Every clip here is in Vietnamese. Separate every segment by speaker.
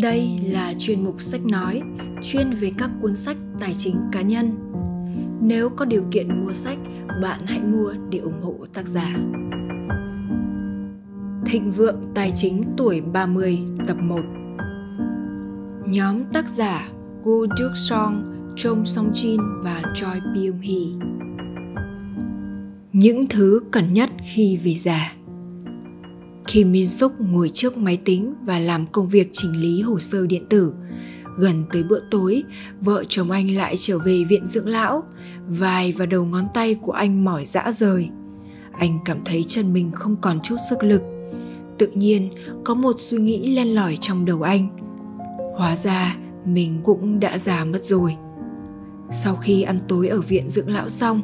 Speaker 1: Đây là chuyên mục sách nói, chuyên về các cuốn sách tài chính cá nhân. Nếu có điều kiện mua sách, bạn hãy mua để ủng hộ tác giả. Thịnh vượng tài chính tuổi 30 tập 1 Nhóm tác giả Gu Duk Song, Chong Song Jin và Choi Byung Hee Những thứ cần nhất khi về già khi Min Suk ngồi trước máy tính và làm công việc chỉnh lý hồ sơ điện tử. Gần tới bữa tối, vợ chồng anh lại trở về viện dưỡng lão. Vai và đầu ngón tay của anh mỏi dã rời. Anh cảm thấy chân mình không còn chút sức lực. Tự nhiên, có một suy nghĩ len lỏi trong đầu anh. Hóa ra, mình cũng đã già mất rồi. Sau khi ăn tối ở viện dưỡng lão xong,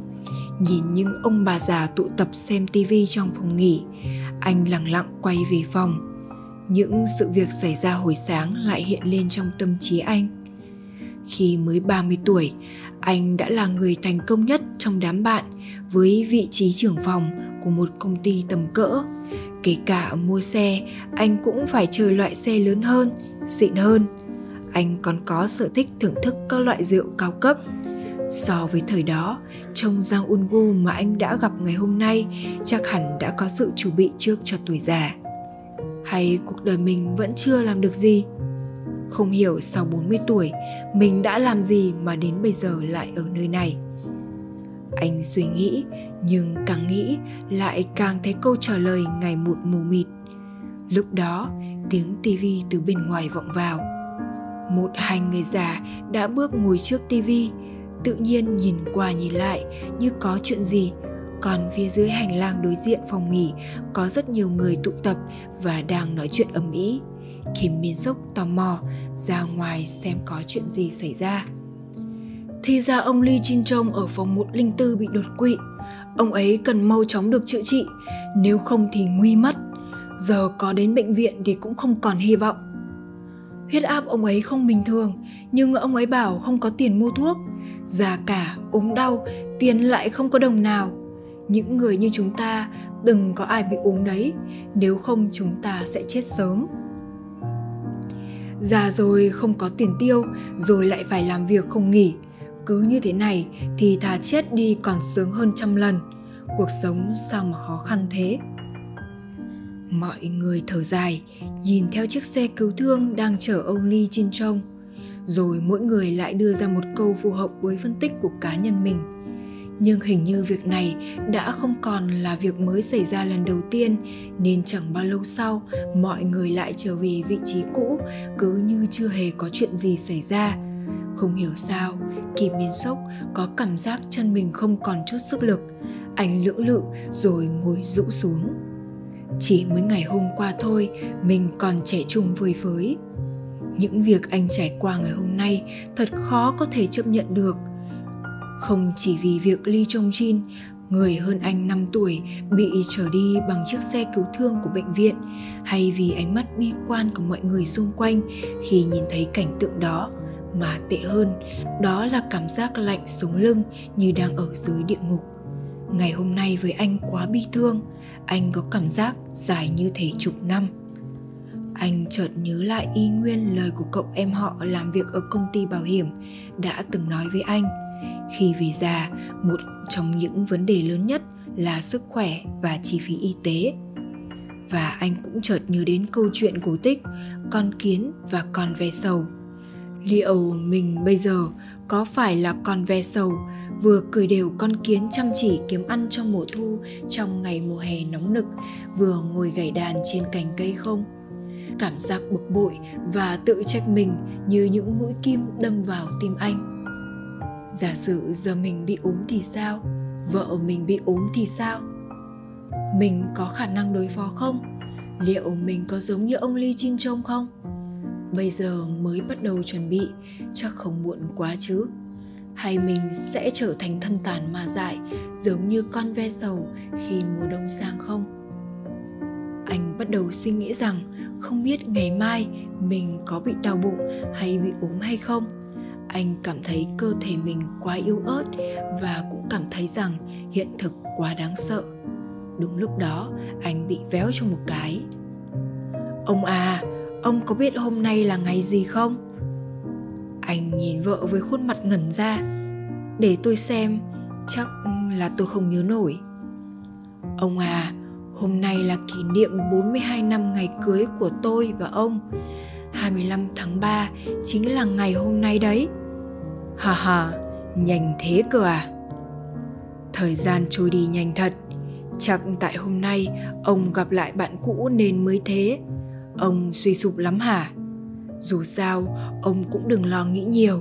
Speaker 1: nhìn những ông bà già tụ tập xem tivi trong phòng nghỉ, anh lặng lặng quay về phòng. Những sự việc xảy ra hồi sáng lại hiện lên trong tâm trí anh. Khi mới 30 tuổi, anh đã là người thành công nhất trong đám bạn với vị trí trưởng phòng của một công ty tầm cỡ. Kể cả mua xe, anh cũng phải chờ loại xe lớn hơn, xịn hơn. Anh còn có sở thích thưởng thức các loại rượu cao cấp, So với thời đó, trông Giang Ungu mà anh đã gặp ngày hôm nay chắc hẳn đã có sự chuẩn bị trước cho tuổi già. Hay cuộc đời mình vẫn chưa làm được gì? Không hiểu sau 40 tuổi, mình đã làm gì mà đến bây giờ lại ở nơi này. Anh suy nghĩ, nhưng càng nghĩ lại càng thấy câu trả lời ngày một mù mịt. Lúc đó, tiếng tivi từ bên ngoài vọng vào. Một hai người già đã bước ngồi trước tivi, tự nhiên nhìn qua nhìn lại như có chuyện gì còn phía dưới hành lang đối diện phòng nghỉ có rất nhiều người tụ tập và đang nói chuyện ầm ĩ kim miên sốc tò mò ra ngoài xem có chuyện gì xảy ra thì ra ông Lee Jin Chong ở phòng 104 bị đột quỵ. Ông ấy cần mau chóng được chữa trị, nếu không thì nguy mất. Giờ có đến bệnh viện thì cũng không còn hy vọng. Huyết áp ông ấy không bình thường, nhưng ông ấy bảo không có tiền mua thuốc già cả, ốm đau, tiền lại không có đồng nào. Những người như chúng ta đừng có ai bị ốm đấy, nếu không chúng ta sẽ chết sớm. Già rồi không có tiền tiêu, rồi lại phải làm việc không nghỉ. Cứ như thế này thì thà chết đi còn sướng hơn trăm lần. Cuộc sống sao mà khó khăn thế? Mọi người thở dài, nhìn theo chiếc xe cứu thương đang chở ông ly trên trông rồi mỗi người lại đưa ra một câu phù hợp với phân tích của cá nhân mình. Nhưng hình như việc này đã không còn là việc mới xảy ra lần đầu tiên, nên chẳng bao lâu sau, mọi người lại trở về vị trí cũ, cứ như chưa hề có chuyện gì xảy ra. Không hiểu sao kim miên sốc có cảm giác chân mình không còn chút sức lực, anh lưỡng lự rồi ngồi rũ xuống. Chỉ mới ngày hôm qua thôi, mình còn trẻ trung vơi phới những việc anh trải qua ngày hôm nay thật khó có thể chấp nhận được không chỉ vì việc Lee chong Jin, người hơn anh 5 tuổi, bị trở đi bằng chiếc xe cứu thương của bệnh viện, hay vì ánh mắt bi quan của mọi người xung quanh khi nhìn thấy cảnh tượng đó, mà tệ hơn, đó là cảm giác lạnh sống lưng như đang ở dưới địa ngục. Ngày hôm nay với anh quá bi thương, anh có cảm giác dài như thể chục năm anh chợt nhớ lại y nguyên lời của cậu em họ làm việc ở công ty bảo hiểm đã từng nói với anh. Khi về già, một trong những vấn đề lớn nhất là sức khỏe và chi phí y tế. Và anh cũng chợt nhớ đến câu chuyện cổ tích con kiến và con ve sầu liệu mình bây giờ có phải là con ve sầu vừa cười đều con kiến chăm chỉ kiếm ăn trong mùa thu trong ngày mùa hè nóng nực, vừa ngồi gảy đàn trên cành cây không? Cảm giác bực bội và tự trách mình như những mũi kim đâm vào tim anh. Giả sử giờ mình bị ốm thì sao? Vợ mình bị ốm thì sao? Mình có khả năng đối phó không? Liệu mình có giống như ông lee chin trông không? Bây giờ mới bắt đầu chuẩn bị, chắc không muộn quá chứ. Hay mình sẽ trở thành thân tàn mà dại, giống như con ve sầu khi mùa đông sang không? Anh bắt đầu suy nghĩ rằng không biết ngày mai mình có bị đau bụng hay bị ốm hay không. Anh cảm thấy cơ thể mình quá yếu ớt và cũng cảm thấy rằng hiện thực quá đáng sợ. Đúng lúc đó, anh bị véo trong một cái. Ông à ông có biết hôm nay là ngày gì không? Anh nhìn vợ với khuôn mặt ngẩn ra. Để tôi xem, chắc là tôi không nhớ nổi. Ông à hôm nay là kỷ niệm 42 năm ngày cưới của tôi và ông. 25 tháng 3 chính là ngày hôm nay đấy. Hà hà, nhanh thế cơ à? Thời gian trôi đi nhanh thật. Chắc tại hôm nay ông gặp lại bạn cũ nên mới thế. Ông suy sụp lắm hả? Dù sao, ông cũng đừng lo nghĩ nhiều.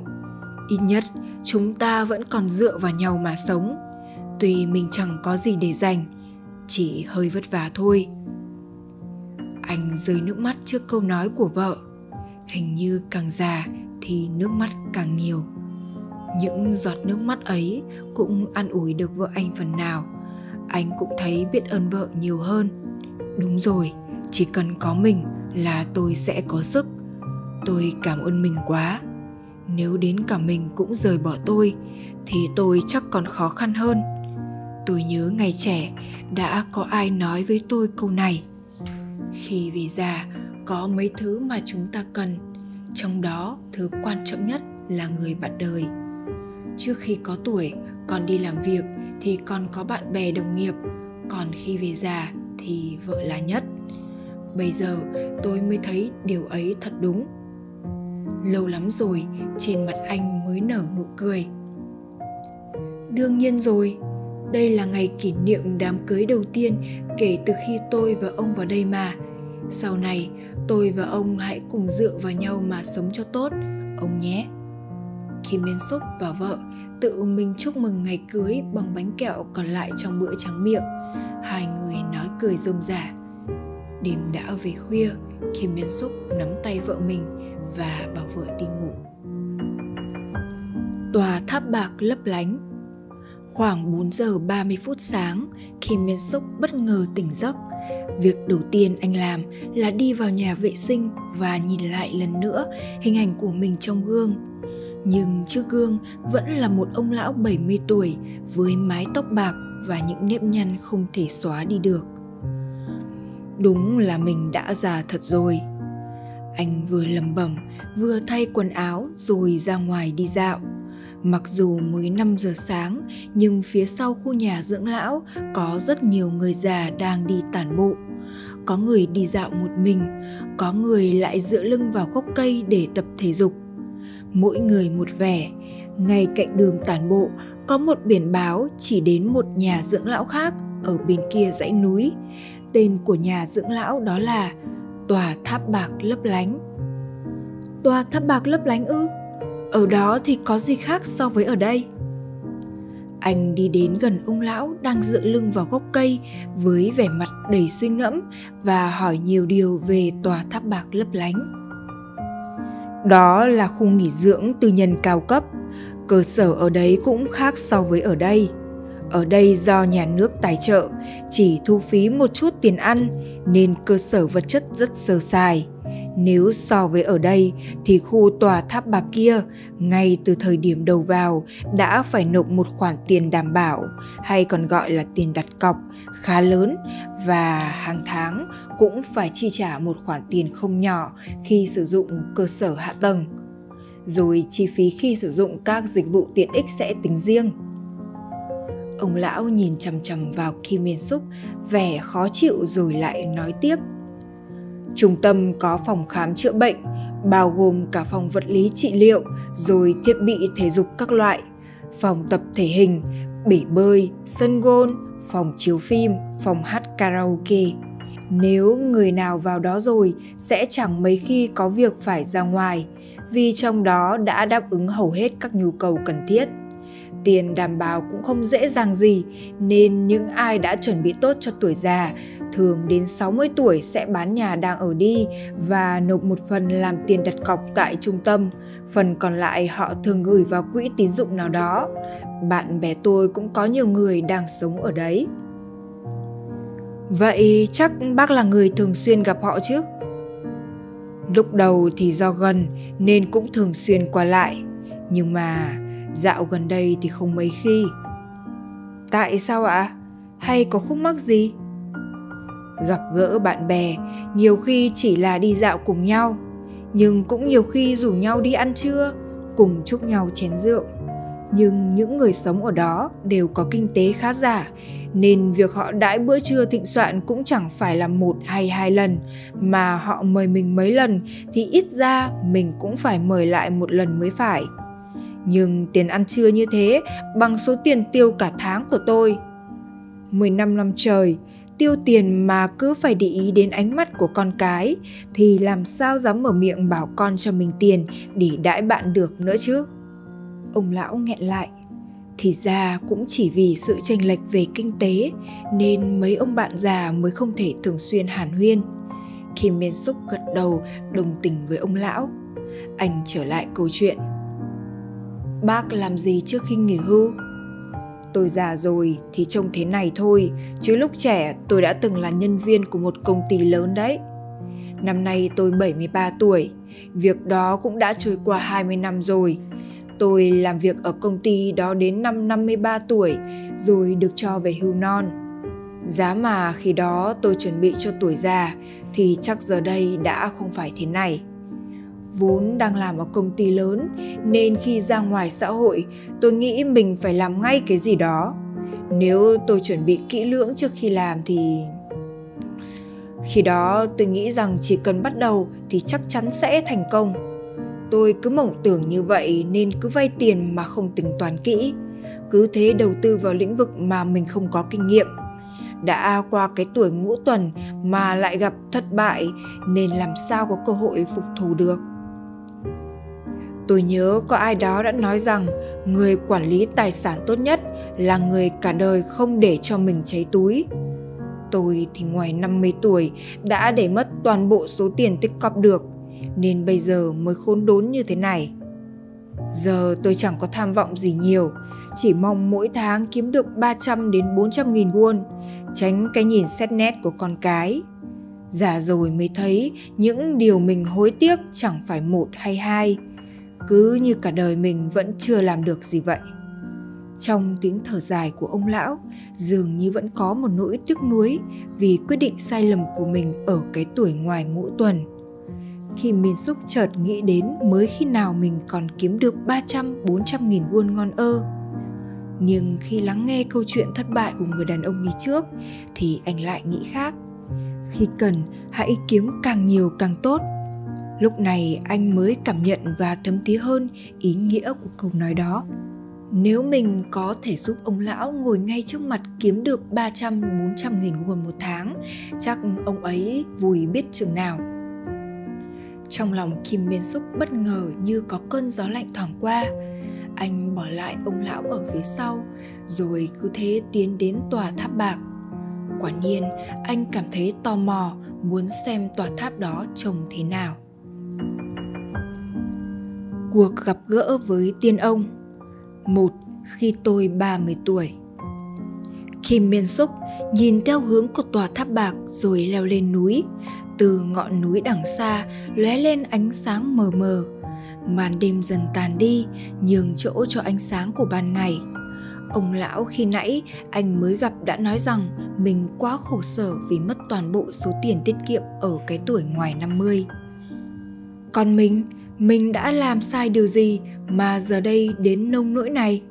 Speaker 1: Ít nhất chúng ta vẫn còn dựa vào nhau mà sống. Tuy mình chẳng có gì để dành chỉ hơi vất vả thôi. Anh rơi nước mắt trước câu nói của vợ. Hình như càng già thì nước mắt càng nhiều. Những giọt nước mắt ấy cũng an ủi được vợ anh phần nào. Anh cũng thấy biết ơn vợ nhiều hơn. Đúng rồi, chỉ cần có mình là tôi sẽ có sức. Tôi cảm ơn mình quá. Nếu đến cả mình cũng rời bỏ tôi, thì tôi chắc còn khó khăn hơn. Tôi nhớ ngày trẻ đã có ai nói với tôi câu này? Khi về già, có mấy thứ mà chúng ta cần. Trong đó, thứ quan trọng nhất là người bạn đời. Trước khi có tuổi còn đi làm việc thì còn có bạn bè đồng nghiệp. Còn khi về già thì vợ là nhất. Bây giờ, tôi mới thấy điều ấy thật đúng. Lâu lắm rồi, trên mặt anh mới nở nụ cười. Đương nhiên rồi đây là ngày kỷ niệm đám cưới đầu tiên kể từ khi tôi và ông vào đây mà sau này tôi và ông hãy cùng dựa vào nhau mà sống cho tốt ông nhé Kim Miên Súc và vợ tự mình chúc mừng ngày cưới bằng bánh kẹo còn lại trong bữa trắng miệng. Hai người nói cười rôm rả. Đêm đã về khuya, Kim Miên Súc nắm tay vợ mình và bảo vợ đi ngủ. Tòa tháp bạc lấp lánh Khoảng 4 giờ 30 phút sáng, Kim Miên Súc bất ngờ tỉnh giấc. Việc đầu tiên anh làm là đi vào nhà vệ sinh và nhìn lại lần nữa hình ảnh của mình trong gương nhưng trước gương vẫn là một ông lão 70 tuổi với mái tóc bạc và những nếp nhăn không thể xóa đi được. Đúng là mình đã già thật rồi. Anh vừa lầm bẩm, vừa thay quần áo rồi ra ngoài đi dạo. Mặc dù mới 5 giờ sáng, nhưng phía sau khu nhà dưỡng lão có rất nhiều người già đang đi tản bộ. Có người đi dạo một mình, có người lại dựa lưng vào gốc cây để tập thể dục. Mỗi người một vẻ ngay cạnh đường tản bộ có một biển báo chỉ đến một nhà dưỡng lão khác ở bên kia dãy núi. Tên của nhà dưỡng lão đó là tòa tháp bạc lấp lánh. Tòa tháp bạc lấp lánh ư? Ở đó thì có gì khác so với ở đây anh đi đến gần ông lão đang dựa lưng vào gốc cây với vẻ mặt đầy suy ngẫm và hỏi nhiều điều về tòa tháp bạc lấp lánh đó là khu nghỉ dưỡng tư nhân cao cấp. Cơ sở ở đấy cũng khác so với ở đây. Ở đây do nhà nước tài trợ, chỉ thu phí một chút tiền ăn nên cơ sở vật chất rất sơ sài. Nếu so với ở đây thì khu tòa tháp bạc kia ngay từ thời điểm đầu vào đã phải nộp một khoản tiền đảm bảo hay còn gọi là tiền đặt cọc khá lớn và hàng tháng cũng phải chi trả một khoản tiền không nhỏ khi sử dụng cơ sở hạ tầng. Rồi chi phí khi sử dụng các dịch vụ tiện ích sẽ tính riêng. Ông lão nhìn chằm chằm vào Kim Miên Súc, vẻ khó chịu rồi lại nói tiếp – Trung tâm có phòng khám chữa bệnh, bao gồm cả phòng vật lý trị liệu, rồi thiết bị thể dục các loại, phòng tập thể hình, bể bơi, sân gôn, phòng chiếu phim, phòng hát karaoke. Nếu người nào vào đó rồi sẽ chẳng mấy khi có việc phải ra ngoài, vì trong đó đã đáp ứng hầu hết các nhu cầu cần thiết. Tiền đảm bảo cũng không dễ dàng gì, nên những ai đã chuẩn bị tốt cho tuổi già thường đến 60 tuổi sẽ bán nhà đang ở đi và nộp một phần làm tiền đặt cọc tại trung tâm, phần còn lại họ thường gửi vào quỹ tín dụng nào đó. Bạn bè tôi cũng có nhiều người đang sống ở đấy. Vậy chắc bác là người thường xuyên gặp họ chứ? Lúc đầu thì do gần nên cũng thường xuyên qua lại, nhưng mà dạo gần đây thì không mấy khi. Tại sao ạ? Hay có khúc mắc gì? gặp gỡ bạn bè, nhiều khi chỉ là đi dạo cùng nhau, nhưng cũng nhiều khi rủ nhau đi ăn trưa, cùng chúc nhau chén rượu. Nhưng những người sống ở đó đều có kinh tế khá giả, nên việc họ đãi bữa trưa thịnh soạn cũng chẳng phải là một hay hai lần, mà họ mời mình mấy lần thì ít ra mình cũng phải mời lại một lần mới phải. Nhưng tiền ăn trưa như thế bằng số tiền tiêu cả tháng của tôi. 15 năm trời, tiêu tiền mà cứ phải để ý đến ánh mắt của con cái thì làm sao dám mở miệng bảo con cho mình tiền để đãi bạn được nữa chứ. Ông lão nghẹn lại. Thì ra cũng chỉ vì sự chênh lệch về kinh tế nên mấy ông bạn già mới không thể thường xuyên hàn huyên. Kim Miên xúc gật đầu đồng tình với ông lão. Anh trở lại câu chuyện. Bác làm gì trước khi nghỉ hưu? Tôi già rồi thì trông thế này thôi, chứ lúc trẻ tôi đã từng là nhân viên của một công ty lớn đấy. Năm nay tôi 73 tuổi, việc đó cũng đã trôi qua 20 năm rồi. Tôi làm việc ở công ty đó đến năm 53 tuổi rồi được cho về hưu non. Giá mà khi đó tôi chuẩn bị cho tuổi già thì chắc giờ đây đã không phải thế này vốn đang làm ở công ty lớn, nên khi ra ngoài xã hội, tôi nghĩ mình phải làm ngay cái gì đó. Nếu tôi chuẩn bị kỹ lưỡng trước khi làm thì khi đó tôi nghĩ rằng chỉ cần bắt đầu thì chắc chắn sẽ thành công. Tôi cứ mộng tưởng như vậy nên cứ vay tiền mà không tính toán kỹ. Cứ thế đầu tư vào lĩnh vực mà mình không có kinh nghiệm. Đã qua cái tuổi ngũ tuần mà lại gặp thất bại, nên làm sao có cơ hội phục thù được? Tôi nhớ có ai đó đã nói rằng người quản lý tài sản tốt nhất là người cả đời không để cho mình cháy túi. Tôi thì ngoài 50 tuổi đã để mất toàn bộ số tiền tích cóp được, nên bây giờ mới khốn đốn như thế này. Giờ tôi chẳng có tham vọng gì nhiều, chỉ mong mỗi tháng kiếm được 300 đến 400 nghìn won, tránh cái nhìn xét nét của con cái. Già rồi mới thấy những điều mình hối tiếc chẳng phải một hay hai, cứ như cả đời mình vẫn chưa làm được gì vậy trong tiếng thở dài của ông lão dường như vẫn có một nỗi tiếc nuối vì quyết định sai lầm của mình ở cái tuổi ngoài ngũ tuần. Khi Miên Xúc chợt nghĩ đến mới khi nào mình còn kiếm được 300-400 nghìn won ngon ơ. Nhưng khi lắng nghe câu chuyện thất bại của người đàn ông đi trước thì anh lại nghĩ khác. Khi cần, hãy kiếm càng nhiều càng tốt Lúc này anh mới cảm nhận và thấm thía hơn ý nghĩa của câu nói đó. Nếu mình có thể giúp ông lão ngồi ngay trước mặt kiếm được 300-400 nghìn won một tháng, chắc ông ấy vui biết chừng nào. Trong lòng Kim Miên Súc bất ngờ như có cơn gió lạnh thoảng qua. Anh bỏ lại ông lão ở phía sau, rồi cứ thế tiến đến tòa tháp bạc. Quả nhiên, anh cảm thấy tò mò muốn xem tòa tháp đó trông thế nào cuộc gặp gỡ với tiên ông. Một khi tôi 30 tuổi. Kim Miên Súc nhìn theo hướng của tòa tháp bạc rồi leo lên núi. Từ ngọn núi đằng xa lóe lên ánh sáng mờ mờ. Màn đêm dần tàn đi, nhường chỗ cho ánh sáng của ban ngày. Ông lão khi nãy anh mới gặp đã nói rằng mình quá khổ sở vì mất toàn bộ số tiền tiết kiệm ở cái tuổi ngoài 50. Còn mình, mình đã làm sai điều gì mà giờ đây đến nông nỗi này?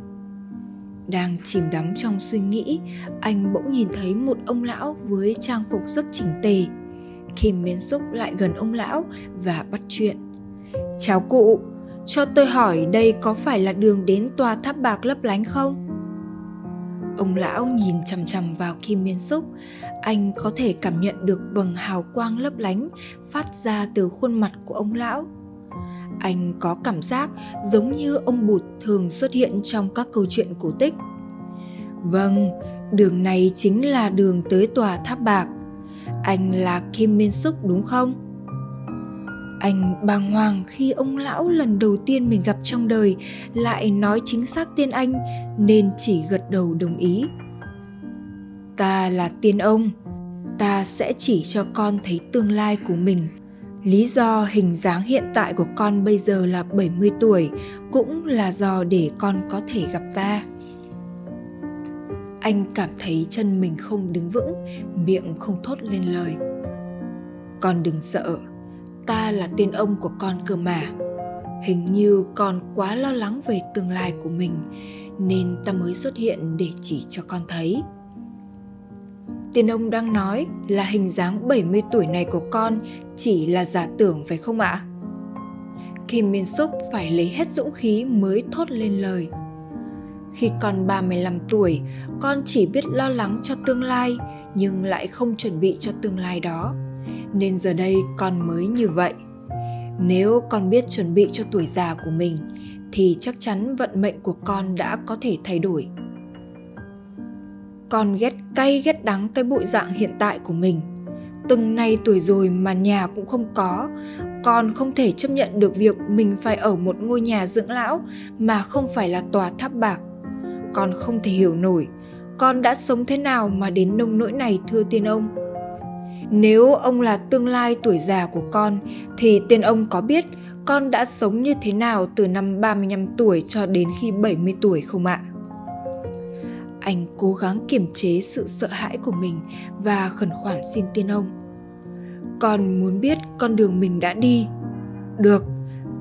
Speaker 1: Đang chìm đắm trong suy nghĩ, anh bỗng nhìn thấy một ông lão với trang phục rất chỉnh tề. Kim miến xúc lại gần ông lão và bắt chuyện. Chào cụ, cho tôi hỏi đây có phải là đường đến tòa tháp bạc lấp lánh không? Ông lão nhìn chằm chằm vào kim miên xúc. Anh có thể cảm nhận được vầng hào quang lấp lánh phát ra từ khuôn mặt của ông lão anh có cảm giác giống như ông bụt thường xuất hiện trong các câu chuyện cổ tích. Vâng đường này chính là đường tới tòa tháp bạc. Anh là kim min súc đúng không? Anh bàng hoàng khi ông lão lần đầu tiên mình gặp trong đời lại nói chính xác tên anh nên chỉ gật đầu đồng ý. Ta là tiên ông, ta sẽ chỉ cho con thấy tương lai của mình. Lý do hình dáng hiện tại của con bây giờ là 70 tuổi cũng là do để con có thể gặp ta. anh cảm thấy chân mình không đứng vững, miệng không thốt lên lời. Con đừng sợ, ta là tên ông của con cơ mà. Hình như con quá lo lắng về tương lai của mình, nên ta mới xuất hiện để chỉ cho con thấy. Tiền ông đang nói là hình dáng 70 tuổi này của con chỉ là giả tưởng phải không ạ? Kim Miên Súc phải lấy hết dũng khí mới thốt lên lời. Khi con 35 tuổi, con chỉ biết lo lắng cho tương lai nhưng lại không chuẩn bị cho tương lai đó. Nên giờ đây con mới như vậy. Nếu con biết chuẩn bị cho tuổi già của mình thì chắc chắn vận mệnh của con đã có thể thay đổi. Con ghét cay ghét đắng cái bụi dạng hiện tại của mình. Từng nay tuổi rồi mà nhà cũng không có, con không thể chấp nhận được việc mình phải ở một ngôi nhà dưỡng lão mà không phải là tòa tháp bạc con không thể hiểu nổi con đã sống thế nào mà đến nông nỗi này thưa tiên ông nếu ông là tương lai tuổi già của con thì tiên ông có biết con đã sống như thế nào từ năm 35 tuổi cho đến khi 70 tuổi không ạ? Anh cố gắng kiềm chế sự sợ hãi của mình và khẩn khoản xin tiên ông. Con muốn biết con đường mình đã đi. Được,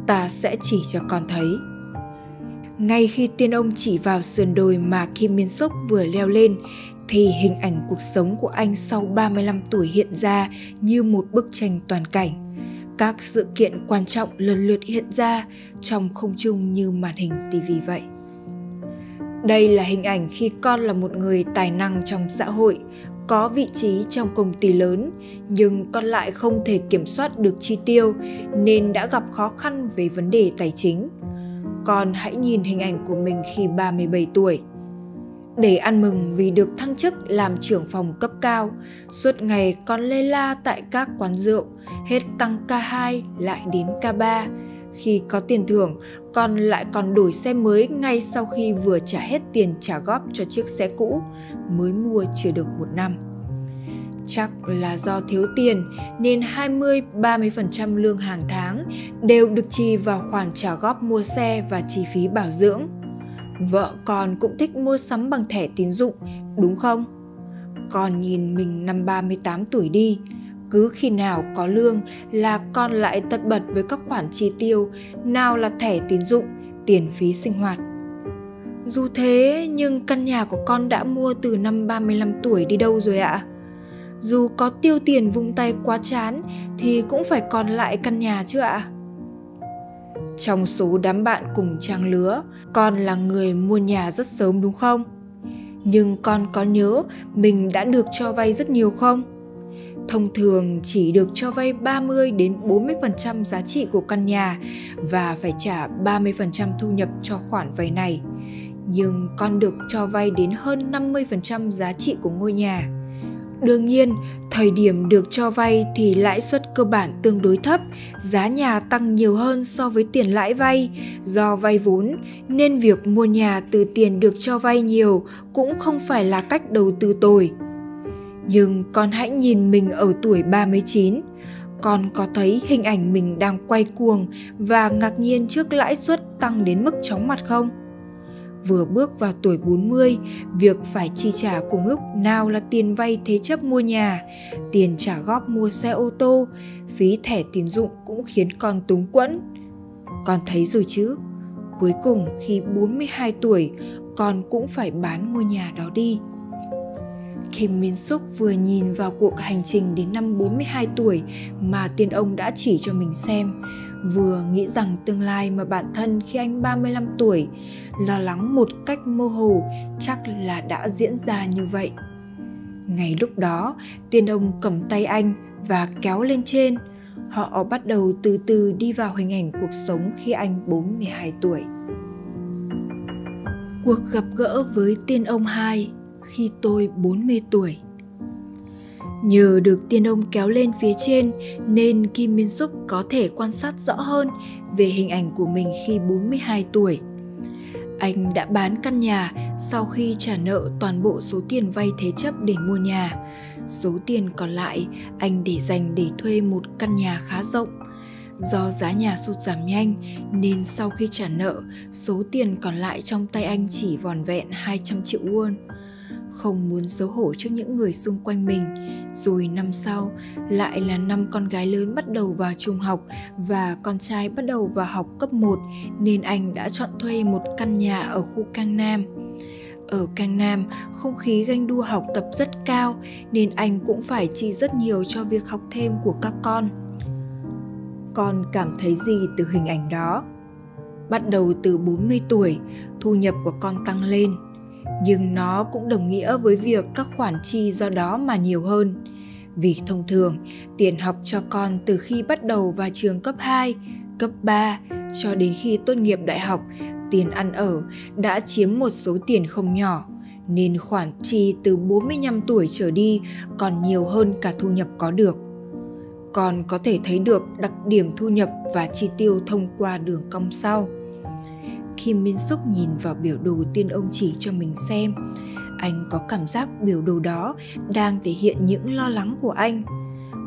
Speaker 1: ta sẽ chỉ cho con thấy. Ngay khi tiên ông chỉ vào sườn đồi mà Kim Miên Sốc vừa leo lên, thì hình ảnh cuộc sống của anh sau 35 tuổi hiện ra như một bức tranh toàn cảnh. Các sự kiện quan trọng lần lượt hiện ra trong không trung như màn hình TV vậy. Đây là hình ảnh khi con là một người tài năng trong xã hội, có vị trí trong công ty lớn, nhưng con lại không thể kiểm soát được chi tiêu nên đã gặp khó khăn về vấn đề tài chính con hãy nhìn hình ảnh của mình khi 37 tuổi. Để ăn mừng vì được thăng chức làm trưởng phòng cấp cao, suốt ngày con lê la tại các quán rượu, hết tăng K2 lại đến K3. Khi có tiền thưởng, con lại còn đổi xe mới ngay sau khi vừa trả hết tiền trả góp cho chiếc xe cũ mới mua chưa được một năm. Chắc là do thiếu tiền nên 20-30% lương hàng tháng đều được chi vào khoản trả góp mua xe và chi phí bảo dưỡng. Vợ con cũng thích mua sắm bằng thẻ tín dụng, đúng không? Con nhìn mình năm 38 tuổi đi, cứ khi nào có lương là con lại tất bật với các khoản chi tiêu, nào là thẻ tín dụng, tiền phí sinh hoạt. Dù thế nhưng căn nhà của con đã mua từ năm 35 tuổi đi đâu rồi ạ? À? dù có tiêu tiền vung tay quá chán thì cũng phải còn lại căn nhà chứ ạ trong số đám bạn cùng trang lứa con là người mua nhà rất sớm đúng không nhưng con có nhớ mình đã được cho vay rất nhiều không thông thường chỉ được cho vay 30 đến 40% giá trị của căn nhà và phải trả 30% thu nhập cho khoản vay này. Nhưng con được cho vay đến hơn 50% giá trị của ngôi nhà. Đương nhiên, thời điểm được cho vay thì lãi suất cơ bản tương đối thấp, giá nhà tăng nhiều hơn so với tiền lãi vay. Do vay vốn nên việc mua nhà từ tiền được cho vay nhiều cũng không phải là cách đầu tư tồi. Nhưng con hãy nhìn mình ở tuổi 39, con có thấy hình ảnh mình đang quay cuồng và ngạc nhiên trước lãi suất tăng đến mức chóng mặt không? vừa bước vào tuổi 40, việc phải chi trả cùng lúc nào là tiền vay thế chấp mua nhà, tiền trả góp mua xe ô tô, phí thẻ tín dụng cũng khiến con túng quẫn. Con thấy rồi chứ, cuối cùng khi 42 tuổi, con cũng phải bán ngôi nhà đó đi. Kim Min Suk vừa nhìn vào cuộc hành trình đến năm 42 tuổi mà tiên ông đã chỉ cho mình xem, vừa nghĩ rằng tương lai mà bản thân khi anh 35 tuổi lo lắng một cách mơ hồ chắc là đã diễn ra như vậy. Ngày lúc đó, tiên ông cầm tay anh và kéo lên trên. Họ bắt đầu từ từ đi vào hình ảnh cuộc sống khi anh 42 tuổi. Cuộc gặp gỡ với tiên ông 2 khi tôi 40 tuổi. Nhờ được tiên ông kéo lên phía trên nên Kim Min Suk có thể quan sát rõ hơn về hình ảnh của mình khi 42 tuổi. Anh đã bán căn nhà sau khi trả nợ toàn bộ số tiền vay thế chấp để mua nhà. Số tiền còn lại anh để dành để thuê một căn nhà khá rộng. Do giá nhà sụt giảm nhanh nên sau khi trả nợ, số tiền còn lại trong tay anh chỉ vòn vẹn 200 triệu won không muốn xấu hổ trước những người xung quanh mình. Rồi năm sau lại là năm con gái lớn bắt đầu vào trung học và con trai bắt đầu vào học cấp 1 nên anh đã chọn thuê một căn nhà ở khu Cang Nam. Ở Cang Nam, không khí ganh đua học tập rất cao nên anh cũng phải chi rất nhiều cho việc học thêm của các con. Con cảm thấy gì từ hình ảnh đó? Bắt đầu từ 40 tuổi, thu nhập của con tăng lên – nhưng nó cũng đồng nghĩa với việc các khoản chi do đó mà nhiều hơn. Vì thông thường, tiền học cho con từ khi bắt đầu vào trường cấp 2, cấp 3 cho đến khi tốt nghiệp đại học, tiền ăn ở đã chiếm một số tiền không nhỏ, nên khoản chi từ 45 tuổi trở đi còn nhiều hơn cả thu nhập có được. Còn có thể thấy được đặc điểm thu nhập và chi tiêu thông qua đường cong sau Kim Min Suk nhìn vào biểu đồ tiên ông chỉ cho mình xem. Anh có cảm giác biểu đồ đó đang thể hiện những lo lắng của anh.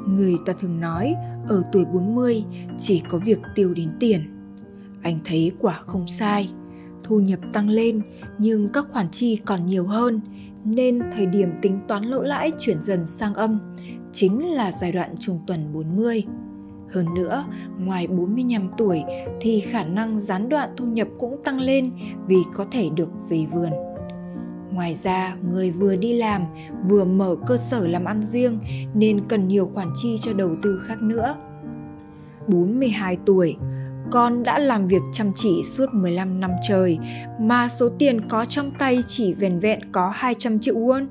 Speaker 1: Người ta thường nói, ở tuổi 40 chỉ có việc tiêu đến tiền. Anh thấy quả không sai. Thu nhập tăng lên, nhưng các khoản chi còn nhiều hơn, nên thời điểm tính toán lỗ lãi chuyển dần sang âm, chính là giai đoạn trung tuần 40. Hơn nữa, ngoài 45 tuổi thì khả năng gián đoạn thu nhập cũng tăng lên vì có thể được về vườn. Ngoài ra, người vừa đi làm, vừa mở cơ sở làm ăn riêng nên cần nhiều khoản chi cho đầu tư khác nữa. 42 tuổi, con đã làm việc chăm chỉ suốt 15 năm trời mà số tiền có trong tay chỉ vẹn vẹn có 200 triệu won.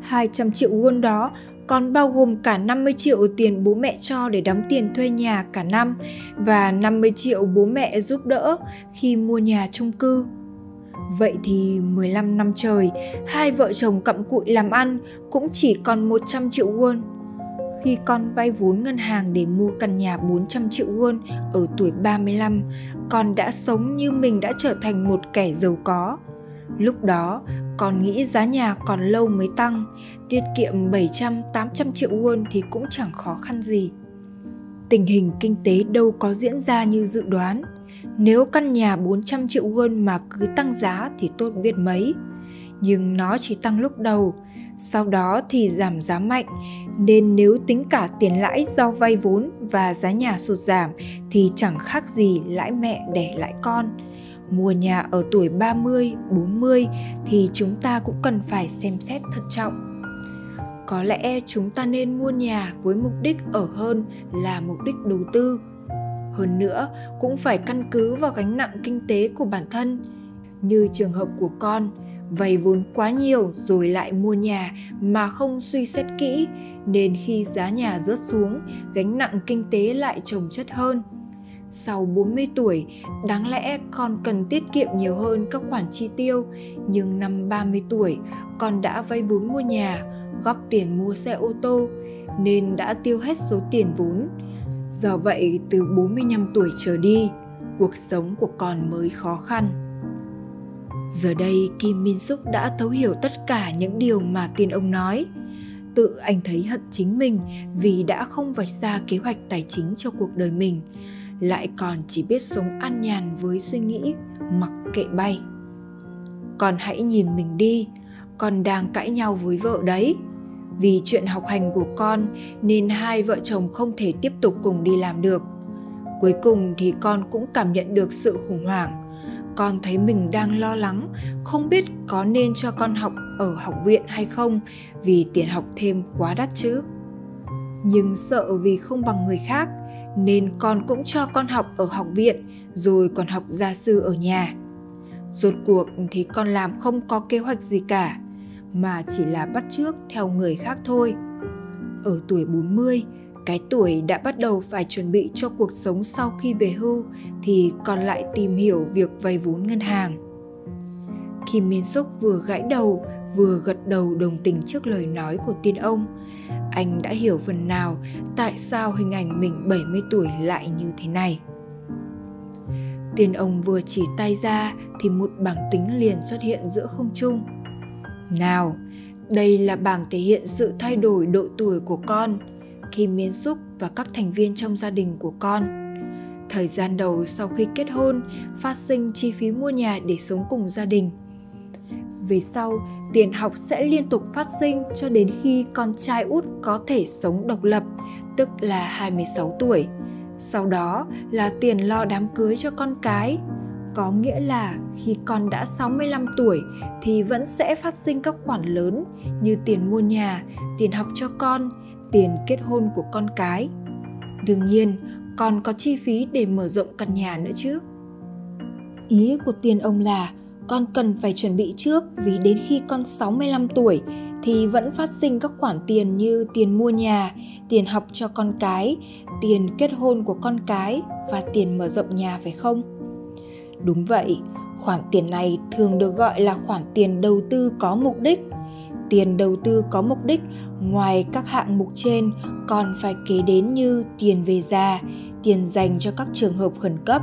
Speaker 1: 200 triệu won đó còn bao gồm cả 50 triệu tiền bố mẹ cho để đóng tiền thuê nhà cả năm và 50 triệu bố mẹ giúp đỡ khi mua nhà chung cư. Vậy thì 15 năm trời, hai vợ chồng cặm cụi làm ăn cũng chỉ còn 100 triệu won. Khi con vay vốn ngân hàng để mua căn nhà 400 triệu won ở tuổi 35, con đã sống như mình đã trở thành một kẻ giàu có. Lúc đó, còn nghĩ giá nhà còn lâu mới tăng, tiết kiệm 700-800 triệu won thì cũng chẳng khó khăn gì. Tình hình kinh tế đâu có diễn ra như dự đoán. Nếu căn nhà 400 triệu won mà cứ tăng giá thì tốt biết mấy. Nhưng nó chỉ tăng lúc đầu, sau đó thì giảm giá mạnh, nên nếu tính cả tiền lãi do vay vốn và giá nhà sụt giảm thì chẳng khác gì lãi mẹ đẻ lãi con – mua nhà ở tuổi 30, 40 thì chúng ta cũng cần phải xem xét thận trọng. Có lẽ chúng ta nên mua nhà với mục đích ở hơn là mục đích đầu tư. Hơn nữa, cũng phải căn cứ vào gánh nặng kinh tế của bản thân. Như trường hợp của con, vay vốn quá nhiều rồi lại mua nhà mà không suy xét kỹ nên khi giá nhà rớt xuống, gánh nặng kinh tế lại chồng chất hơn – sau 40 tuổi, đáng lẽ con cần tiết kiệm nhiều hơn các khoản chi tiêu, nhưng năm 30 tuổi, con đã vay vốn mua nhà, góp tiền mua xe ô tô, nên đã tiêu hết số tiền vốn. Do vậy, từ 45 tuổi trở đi, cuộc sống của con mới khó khăn. Giờ đây, Kim Min Suk đã thấu hiểu tất cả những điều mà tiên ông nói. Tự anh thấy hận chính mình vì đã không vạch ra kế hoạch tài chính cho cuộc đời mình, lại còn chỉ biết sống an nhàn với suy nghĩ, mặc kệ bay. Con hãy nhìn mình đi, con đang cãi nhau với vợ đấy. Vì chuyện học hành của con nên hai vợ chồng không thể tiếp tục cùng đi làm được. Cuối cùng thì con cũng cảm nhận được sự khủng hoảng. Con thấy mình đang lo lắng, không biết có nên cho con học ở học viện hay không, vì tiền học thêm quá đắt chứ. Nhưng sợ vì không bằng người khác nên con cũng cho con học ở học viện rồi còn học gia sư ở nhà. Rốt cuộc thì con làm không có kế hoạch gì cả, mà chỉ là bắt chước theo người khác thôi. Ở tuổi 40, cái tuổi đã bắt đầu phải chuẩn bị cho cuộc sống sau khi về hưu thì còn lại tìm hiểu việc vay vốn ngân hàng. Kim Miên Súc vừa gãi đầu vừa gật đầu đồng tình trước lời nói của tiên ông anh đã hiểu phần nào tại sao hình ảnh mình 70 tuổi lại như thế này. Tiền ông vừa chỉ tay ra thì một bảng tính liền xuất hiện giữa không trung. Nào, đây là bảng thể hiện sự thay đổi độ tuổi của con, khi Miến Xúc và các thành viên trong gia đình của con. Thời gian đầu sau khi kết hôn, phát sinh chi phí mua nhà để sống cùng gia đình. Về sau, tiền học sẽ liên tục phát sinh cho đến khi con trai út có thể sống độc lập, tức là 26 tuổi. Sau đó là tiền lo đám cưới cho con cái. Có nghĩa là khi con đã 65 tuổi thì vẫn sẽ phát sinh các khoản lớn như tiền mua nhà, tiền học cho con, tiền kết hôn của con cái. Đương nhiên, còn có chi phí để mở rộng căn nhà nữa chứ. Ý của tiền ông là con cần phải chuẩn bị trước vì đến khi con 65 tuổi thì vẫn phát sinh các khoản tiền như tiền mua nhà, tiền học cho con cái, tiền kết hôn của con cái và tiền mở rộng nhà phải không? Đúng vậy, khoản tiền này thường được gọi là khoản tiền đầu tư có mục đích. Tiền đầu tư có mục đích ngoài các hạng mục trên còn phải kể đến như tiền về già, tiền dành cho các trường hợp khẩn cấp,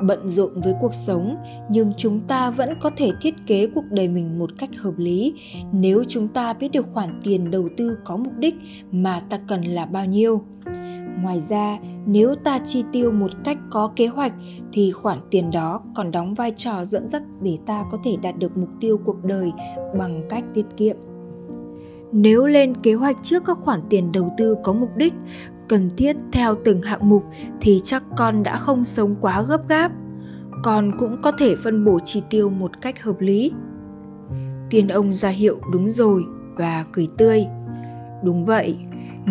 Speaker 1: bận rộn với cuộc sống, nhưng chúng ta vẫn có thể thiết kế cuộc đời mình một cách hợp lý. Nếu chúng ta biết được khoản tiền đầu tư có mục đích mà ta cần là bao nhiêu. Ngoài ra, nếu ta chi tiêu một cách có kế hoạch, thì khoản tiền đó còn đóng vai trò dẫn dắt để ta có thể đạt được mục tiêu cuộc đời bằng cách tiết kiệm. Nếu lên kế hoạch trước các khoản tiền đầu tư có mục đích cần thiết theo từng hạng mục thì chắc con đã không sống quá gấp gáp con cũng có thể phân bổ chi tiêu một cách hợp lý tiên ông ra hiệu đúng rồi và cười tươi đúng vậy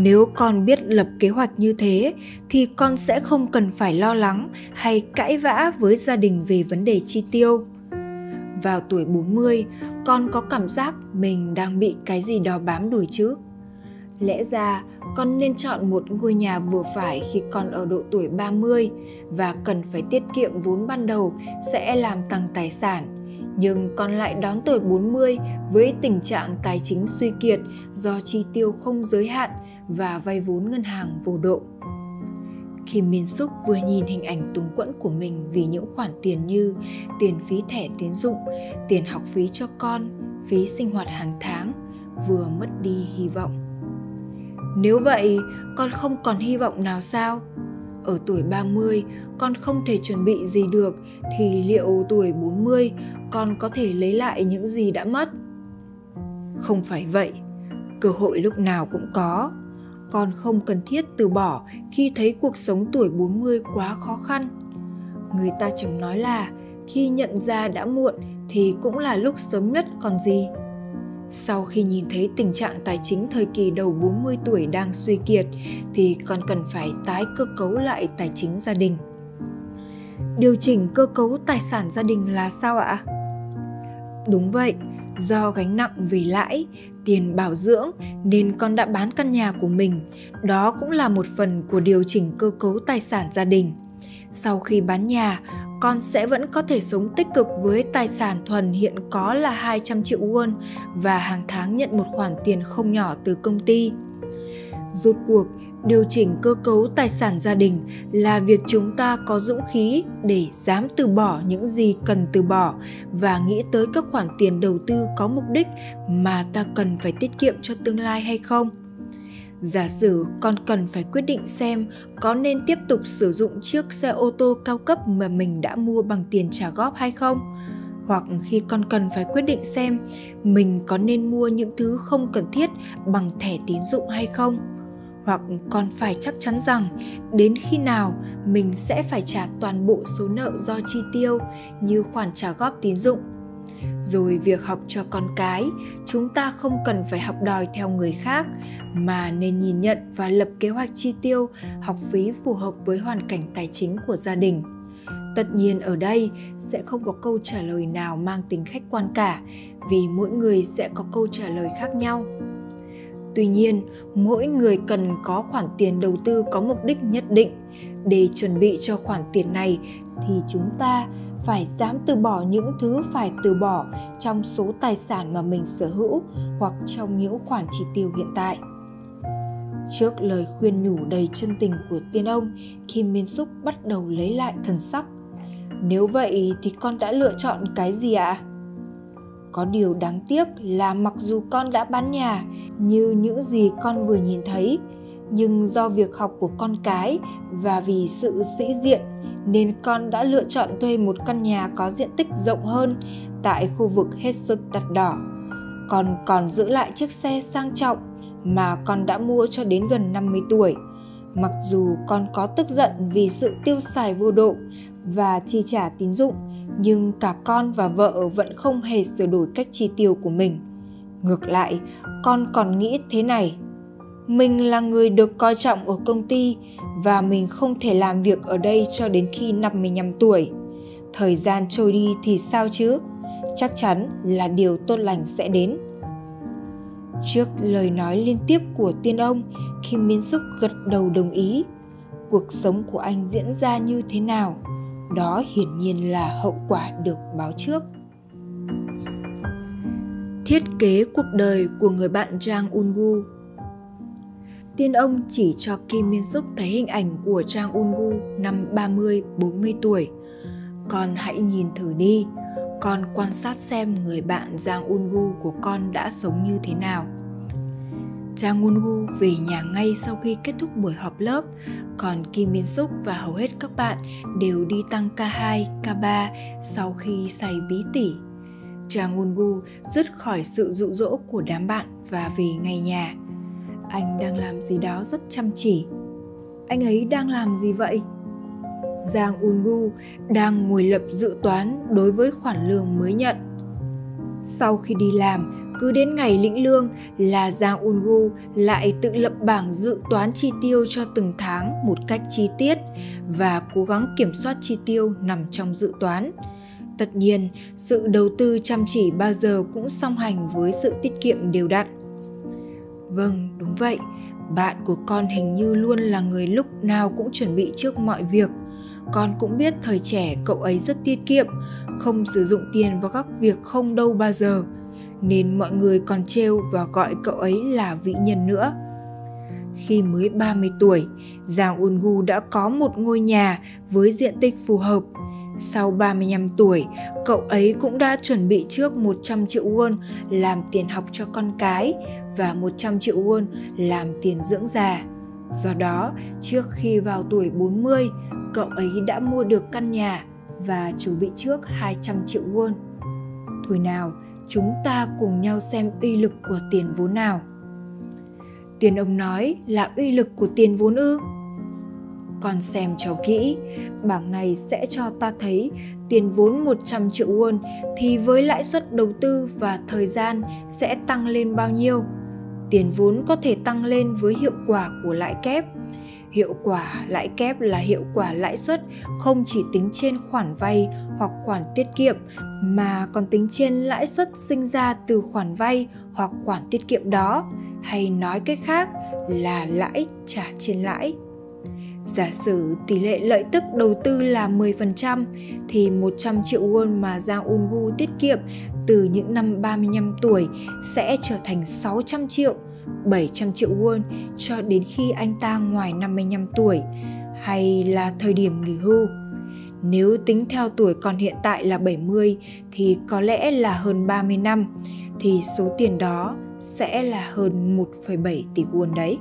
Speaker 1: nếu con biết lập kế hoạch như thế thì con sẽ không cần phải lo lắng hay cãi vã với gia đình về vấn đề chi tiêu. Vào tuổi 40, con có cảm giác mình đang bị cái gì đó bám đuổi chứ? Lẽ ra con nên chọn một ngôi nhà vừa phải khi con ở độ tuổi 30 và cần phải tiết kiệm vốn ban đầu sẽ làm tăng tài sản. Nhưng con lại đón tuổi 40 với tình trạng tài chính suy kiệt do chi tiêu không giới hạn và vay vốn ngân hàng vô độ. Khi Min Súc vừa nhìn hình ảnh túng quẫn của mình vì những khoản tiền như tiền phí thẻ tín dụng, tiền học phí cho con, phí sinh hoạt hàng tháng, vừa mất đi hy vọng. Nếu vậy, con không còn hy vọng nào sao? Ở tuổi 30, con không thể chuẩn bị gì được thì liệu tuổi 40 con có thể lấy lại những gì đã mất? Không phải vậy, cơ hội lúc nào cũng có. Con không cần thiết từ bỏ khi thấy cuộc sống tuổi 40 quá khó khăn. Người ta chẳng nói là khi nhận ra đã muộn thì cũng là lúc sớm nhất còn gì. Sau khi nhìn thấy tình trạng tài chính thời kỳ đầu 40 tuổi đang suy kiệt thì còn cần phải tái cơ cấu lại tài chính gia đình. Điều chỉnh cơ cấu tài sản gia đình là sao ạ? Đúng vậy, do gánh nặng về lãi, tiền bảo dưỡng nên con đã bán căn nhà của mình. Đó cũng là một phần của điều chỉnh cơ cấu tài sản gia đình. Sau khi bán nhà, con sẽ vẫn có thể sống tích cực với tài sản thuần hiện có là 200 triệu won và hàng tháng nhận một khoản tiền không nhỏ từ công ty. Rốt cuộc, điều chỉnh cơ cấu tài sản gia đình là việc chúng ta có dũng khí để dám từ bỏ những gì cần từ bỏ và nghĩ tới các khoản tiền đầu tư có mục đích mà ta cần phải tiết kiệm cho tương lai hay không Giả sử con cần phải quyết định xem có nên tiếp tục sử dụng chiếc xe ô tô cao cấp mà mình đã mua bằng tiền trả góp hay không, hoặc khi con cần phải quyết định xem mình có nên mua những thứ không cần thiết bằng thẻ tín dụng hay không? Hoặc con phải chắc chắn rằng đến khi nào mình sẽ phải trả toàn bộ số nợ do chi tiêu như khoản trả góp tín dụng rồi việc học cho con cái, chúng ta không cần phải học đòi theo người khác, mà nên nhìn nhận và lập kế hoạch chi tiêu, học phí phù hợp với hoàn cảnh tài chính của gia đình. Tất nhiên ở đây sẽ không có câu trả lời nào mang tính khách quan cả, vì mỗi người sẽ có câu trả lời khác nhau. Tuy nhiên, mỗi người cần có khoản tiền đầu tư có mục đích nhất định. Để chuẩn bị cho khoản tiền này thì chúng ta phải dám từ bỏ những thứ phải từ bỏ trong số tài sản mà mình sở hữu hoặc trong những khoản chi tiêu hiện tại. Trước lời khuyên nhủ đầy chân tình của tiên ông, Kim Min súc bắt đầu lấy lại thần sắc. Nếu vậy thì con đã lựa chọn cái gì ạ? À? Có điều đáng tiếc là mặc dù con đã bán nhà như những gì con vừa nhìn thấy, nhưng do việc học của con cái và vì sự sĩ diện nên con đã lựa chọn thuê một căn nhà có diện tích rộng hơn tại khu vực hết sức đắt đỏ. Con còn giữ lại chiếc xe sang trọng mà con đã mua cho đến gần 50 tuổi. Mặc dù con có tức giận vì sự tiêu xài vô độ và chi trả tín dụng, nhưng cả con và vợ vẫn không hề sửa đổi cách chi tiêu của mình. Ngược lại, con còn nghĩ thế này. Mình là người được coi trọng ở công ty và mình không thể làm việc ở đây cho đến khi 55 tuổi. Thời gian trôi đi thì sao chứ? Chắc chắn là điều tốt lành sẽ đến. Trước lời nói liên tiếp của tiên ông, Kim Miên Súc gật đầu đồng ý. Cuộc sống của anh diễn ra như thế nào? Đó hiển nhiên là hậu quả được báo trước. Thiết kế cuộc đời của người bạn Jang Ungu Tiên ông chỉ cho Kim Miên Súc thấy hình ảnh của Trang Ungu năm 30-40 tuổi. Con hãy nhìn thử đi, con quan sát xem người bạn Giang Ungu của con đã sống như thế nào. Jang Ungu về nhà ngay sau khi kết thúc buổi họp lớp, còn Kim Miên Súc và hầu hết các bạn đều đi tăng K2, K3 sau khi say bí tỉ. Jang Ungu dứt khỏi sự dụ dỗ của đám bạn và về ngay nhà. Anh đang làm gì đó rất chăm chỉ. Anh ấy đang làm gì vậy? Giang Ungu đang ngồi lập dự toán đối với khoản lương mới nhận. Sau khi đi làm, cứ đến ngày lĩnh lương là Giang Ungu lại tự lập bảng dự toán chi tiêu cho từng tháng một cách chi tiết và cố gắng kiểm soát chi tiêu nằm trong dự toán. Tất nhiên, sự đầu tư chăm chỉ bao giờ cũng song hành với sự tiết kiệm đều đặn. Vâng, đúng vậy, bạn của con hình như luôn là người lúc nào cũng chuẩn bị trước mọi việc. Con cũng biết thời trẻ cậu ấy rất tiết kiệm, không sử dụng tiền vào các việc không đâu bao giờ – nên mọi người còn trêu và gọi cậu ấy là vị nhân nữa. Khi mới 30 tuổi, Giang Ungu đã có một ngôi nhà với diện tích phù hợp. Sau 35 tuổi, cậu ấy cũng đã chuẩn bị trước 100 triệu won làm tiền học cho con cái và 100 triệu won làm tiền dưỡng già. Do đó, trước khi vào tuổi 40, cậu ấy đã mua được căn nhà và chuẩn bị trước 200 triệu won. Thôi nào, chúng ta cùng nhau xem uy lực của tiền vốn nào. Tiền ông nói là uy lực của tiền vốn ư? Con xem cho kỹ, bảng này sẽ cho ta thấy tiền vốn 100 triệu won thì với lãi suất đầu tư và thời gian sẽ tăng lên bao nhiêu? Tiền vốn có thể tăng lên với hiệu quả của lãi kép. Hiệu quả lãi kép là hiệu quả lãi suất không chỉ tính trên khoản vay hoặc khoản tiết kiệm mà còn tính trên lãi suất sinh ra từ khoản vay hoặc khoản tiết kiệm đó, hay nói cách khác là lãi trả trên lãi. Giả sử tỷ lệ lợi tức đầu tư là 10% thì 100 triệu won mà Giang Ungu tiết kiệm từ những năm 35 tuổi sẽ trở thành 600 triệu, 700 triệu won cho đến khi anh ta ngoài 55 tuổi hay là thời điểm nghỉ hưu. Nếu tính theo tuổi còn hiện tại là 70 thì có lẽ là hơn 30 năm thì số tiền đó sẽ là hơn 1,7 tỷ won đấy.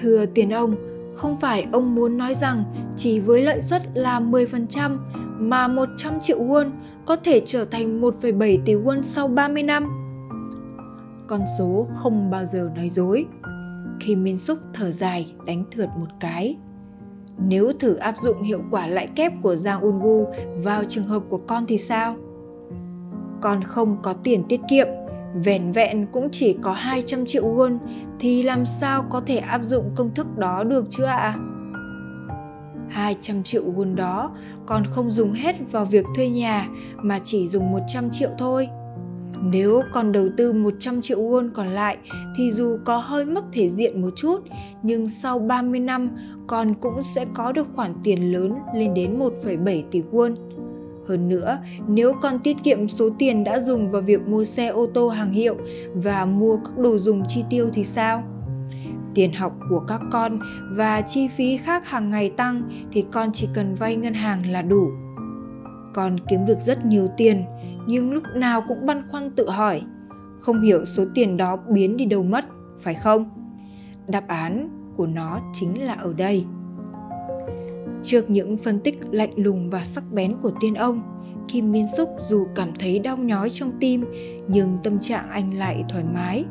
Speaker 1: Thưa tiền ông, không phải ông muốn nói rằng chỉ với lợi suất là 10% mà 100 triệu won có thể trở thành 1,7 tỷ won sau 30 năm. Con số không bao giờ nói dối. Khi Min Súc thở dài đánh thượt một cái, nếu thử áp dụng hiệu quả lãi kép của Giang Ungu vào trường hợp của con thì sao? Con không có tiền tiết kiệm, vẻn vẹn cũng chỉ có 200 triệu won thì làm sao có thể áp dụng công thức đó được chứ ạ? À? 200 triệu won đó còn không dùng hết vào việc thuê nhà mà chỉ dùng 100 triệu thôi. Nếu còn đầu tư 100 triệu won còn lại thì dù có hơi mất thể diện một chút, nhưng sau 30 năm con cũng sẽ có được khoản tiền lớn lên đến 1,7 tỷ won. Hơn nữa, nếu con tiết kiệm số tiền đã dùng vào việc mua xe ô tô hàng hiệu và mua các đồ dùng chi tiêu thì sao? Tiền học của các con và chi phí khác hàng ngày tăng thì con chỉ cần vay ngân hàng là đủ. Con kiếm được rất nhiều tiền, nhưng lúc nào cũng băn khoăn tự hỏi, không hiểu số tiền đó biến đi đâu mất, phải không? Đáp án của nó chính là ở đây. Trước những phân tích lạnh lùng và sắc bén của tiên ông, Kim Miên Súc dù cảm thấy đau nhói trong tim, nhưng tâm trạng anh lại thoải mái.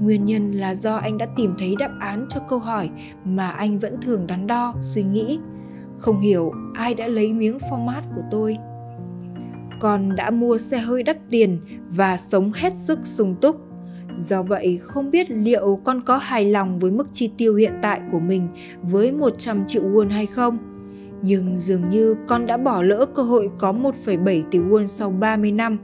Speaker 1: Nguyên nhân là do anh đã tìm thấy đáp án cho câu hỏi mà anh vẫn thường đắn đo, suy nghĩ. Không hiểu ai đã lấy miếng format của tôi. Con đã mua xe hơi đắt tiền và sống hết sức sung túc. Do vậy, không biết liệu con có hài lòng với mức chi tiêu hiện tại của mình với 100 triệu won hay không? Nhưng dường như con đã bỏ lỡ cơ hội có 1,7 tỷ won sau 30 năm.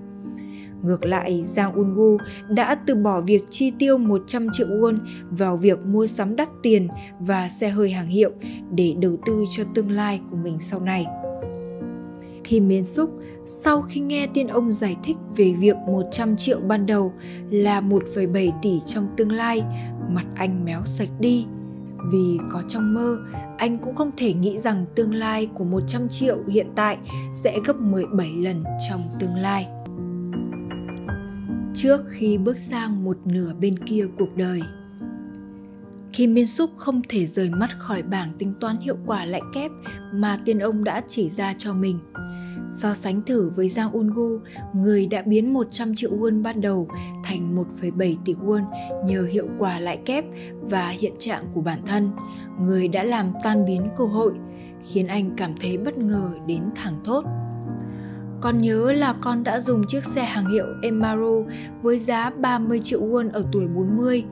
Speaker 1: Ngược lại, Giang Ungu đã từ bỏ việc chi tiêu 100 triệu won vào việc mua sắm đắt tiền và xe hơi hàng hiệu để đầu tư cho tương lai của mình sau này. Khi Miến xúc sau khi nghe tiên ông giải thích về việc 100 triệu ban đầu là 1,7 tỷ trong tương lai, mặt anh méo sạch đi. Vì có trong mơ, anh cũng không thể nghĩ rằng tương lai của 100 triệu hiện tại sẽ gấp 17 lần trong tương lai. Trước khi bước sang một nửa bên kia cuộc đời, Kim Min Súc không thể rời mắt khỏi bảng tính toán hiệu quả lãi kép mà tiên ông đã chỉ ra cho mình. So sánh thử với Giang Ungu, người đã biến 100 triệu won ban đầu thành 1,7 tỷ won nhờ hiệu quả lãi kép và hiện trạng của bản thân, người đã làm tan biến cơ hội, khiến anh cảm thấy bất ngờ đến thẳng thốt. Con nhớ là con đã dùng chiếc xe hàng hiệu Emaro với giá 30 triệu won ở tuổi 40.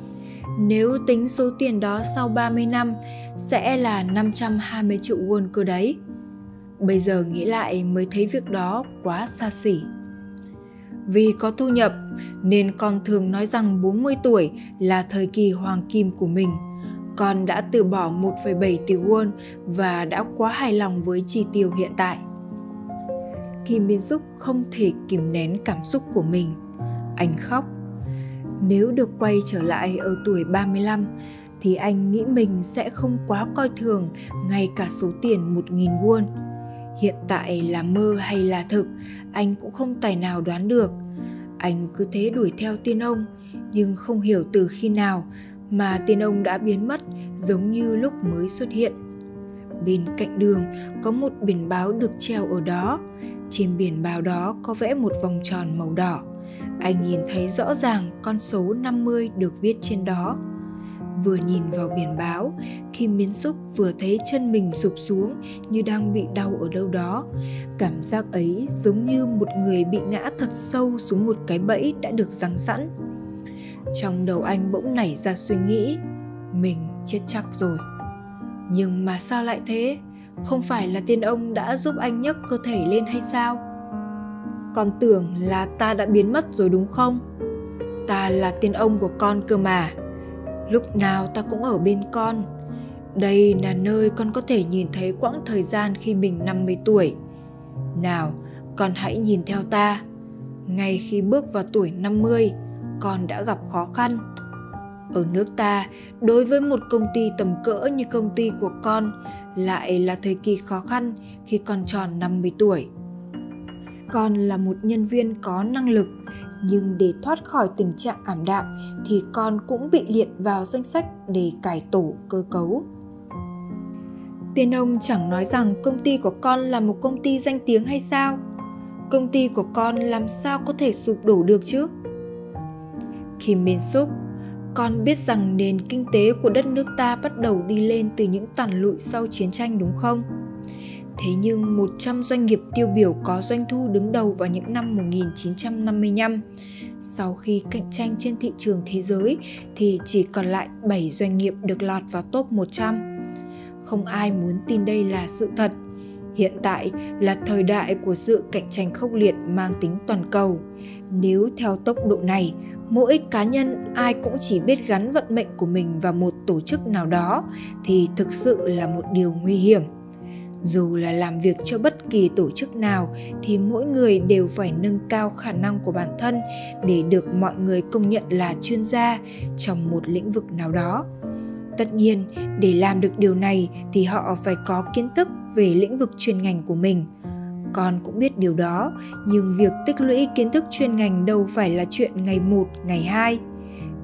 Speaker 1: Nếu tính số tiền đó sau 30 năm sẽ là 520 triệu won cơ đấy. Bây giờ nghĩ lại mới thấy việc đó quá xa xỉ. Vì có thu nhập nên con thường nói rằng 40 tuổi là thời kỳ hoàng kim của mình. Con đã từ bỏ 1,7 tỷ won và đã quá hài lòng với chi tiêu hiện tại. Kim Biên Súc không thể kìm nén cảm xúc của mình. Anh khóc. Nếu được quay trở lại ở tuổi 35 thì anh nghĩ mình sẽ không quá coi thường ngay cả số tiền 1.000 won hiện tại là mơ hay là thực, anh cũng không tài nào đoán được. Anh cứ thế đuổi theo tiên ông, nhưng không hiểu từ khi nào mà tiên ông đã biến mất giống như lúc mới xuất hiện. Bên cạnh đường có một biển báo được treo ở đó. Trên biển báo đó có vẽ một vòng tròn màu đỏ. Anh nhìn thấy rõ ràng con số 50 được viết trên đó vừa nhìn vào biển báo, khi miến xúc vừa thấy chân mình sụp xuống như đang bị đau ở đâu đó. Cảm giác ấy giống như một người bị ngã thật sâu xuống một cái bẫy đã được răng sẵn. Trong đầu anh bỗng nảy ra suy nghĩ, mình chết chắc rồi. Nhưng mà sao lại thế? Không phải là tiên ông đã giúp anh nhấc cơ thể lên hay sao? Con tưởng là ta đã biến mất rồi đúng không? Ta là tiên ông của con cơ mà lúc nào ta cũng ở bên con. Đây là nơi con có thể nhìn thấy quãng thời gian khi mình 50 tuổi. Nào, con hãy nhìn theo ta. Ngay khi bước vào tuổi 50, con đã gặp khó khăn. Ở nước ta, đối với một công ty tầm cỡ như công ty của con, lại là thời kỳ khó khăn khi con tròn 50 tuổi. Con là một nhân viên có năng lực, nhưng để thoát khỏi tình trạng ảm đạm thì con cũng bị liệt vào danh sách để cải tổ cơ cấu. Tiên ông chẳng nói rằng công ty của con là một công ty danh tiếng hay sao? Công ty của con làm sao có thể sụp đổ được chứ? Kim Min Suk, con biết rằng nền kinh tế của đất nước ta bắt đầu đi lên từ những tàn lụi sau chiến tranh đúng không? Thế nhưng 100 doanh nghiệp tiêu biểu có doanh thu đứng đầu vào những năm 1955. Sau khi cạnh tranh trên thị trường thế giới thì chỉ còn lại 7 doanh nghiệp được lọt vào top 100. Không ai muốn tin đây là sự thật. Hiện tại là thời đại của sự cạnh tranh khốc liệt mang tính toàn cầu. Nếu theo tốc độ này, mỗi cá nhân ai cũng chỉ biết gắn vận mệnh của mình vào một tổ chức nào đó thì thực sự là một điều nguy hiểm dù là làm việc cho bất kỳ tổ chức nào, thì mỗi người đều phải nâng cao khả năng của bản thân để được mọi người công nhận là chuyên gia trong một lĩnh vực nào đó. Tất nhiên, để làm được điều này thì họ phải có kiến thức về lĩnh vực chuyên ngành của mình. Con cũng biết điều đó, nhưng việc tích lũy kiến thức chuyên ngành đâu phải là chuyện ngày một, ngày hai.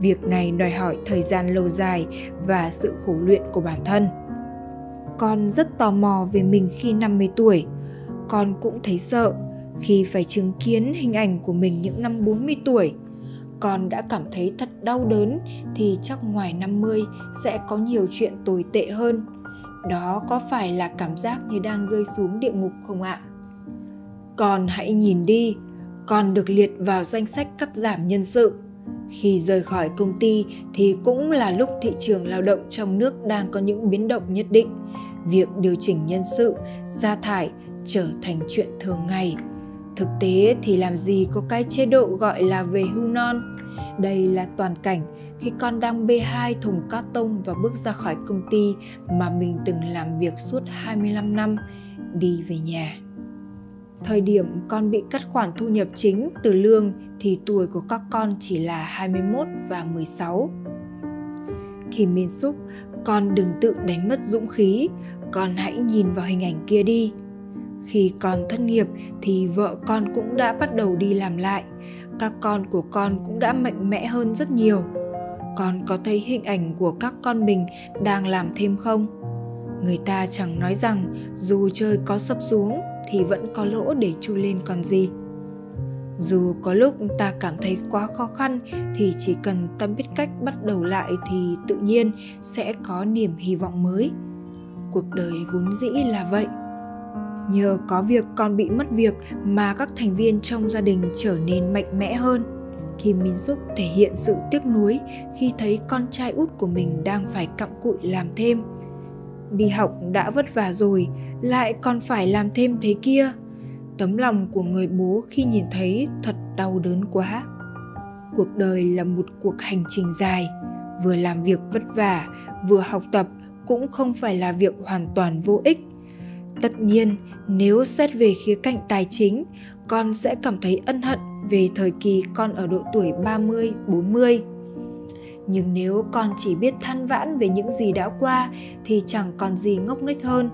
Speaker 1: Việc này đòi hỏi thời gian lâu dài và sự khổ luyện của bản thân con rất tò mò về mình khi 50 tuổi. Con cũng thấy sợ khi phải chứng kiến hình ảnh của mình những năm 40 tuổi. Con đã cảm thấy thật đau đớn thì chắc ngoài 50 sẽ có nhiều chuyện tồi tệ hơn. Đó có phải là cảm giác như đang rơi xuống địa ngục không ạ? Con hãy nhìn đi, con được liệt vào danh sách cắt giảm nhân sự. Khi rời khỏi công ty thì cũng là lúc thị trường lao động trong nước đang có những biến động nhất định. Việc điều chỉnh nhân sự, sa thải trở thành chuyện thường ngày. Thực tế thì làm gì có cái chế độ gọi là về hưu non. Đây là toàn cảnh khi con đang bê hai thùng cát tông và bước ra khỏi công ty mà mình từng làm việc suốt 25 năm, đi về nhà. Thời điểm con bị cắt khoản thu nhập chính từ lương thì tuổi của các con chỉ là 21 và 16. Khi Min Suk, con đừng tự đánh mất dũng khí, con hãy nhìn vào hình ảnh kia đi. Khi con thất nghiệp thì vợ con cũng đã bắt đầu đi làm lại, các con của con cũng đã mạnh mẽ hơn rất nhiều. Con có thấy hình ảnh của các con mình đang làm thêm không? Người ta chẳng nói rằng dù trời có sập xuống thì vẫn có lỗ để chui lên còn gì dù có lúc ta cảm thấy quá khó khăn thì chỉ cần ta biết cách bắt đầu lại thì tự nhiên sẽ có niềm hy vọng mới. Cuộc đời vốn dĩ là vậy. Nhờ có việc con bị mất việc mà các thành viên trong gia đình trở nên mạnh mẽ hơn. Kim Min Suk thể hiện sự tiếc nuối khi thấy con trai út của mình đang phải cặm cụi làm thêm. Đi học đã vất vả rồi, lại còn phải làm thêm thế kia tấm lòng của người bố khi nhìn thấy thật đau đớn quá. Cuộc đời là một cuộc hành trình dài vừa làm việc vất vả vừa học tập cũng không phải là việc hoàn toàn vô ích. Tất nhiên nếu xét về khía cạnh tài chính con sẽ cảm thấy ân hận về thời kỳ con ở độ tuổi 30, 40 nhưng nếu con chỉ biết than vãn về những gì đã qua thì chẳng còn gì ngốc nghếch hơn.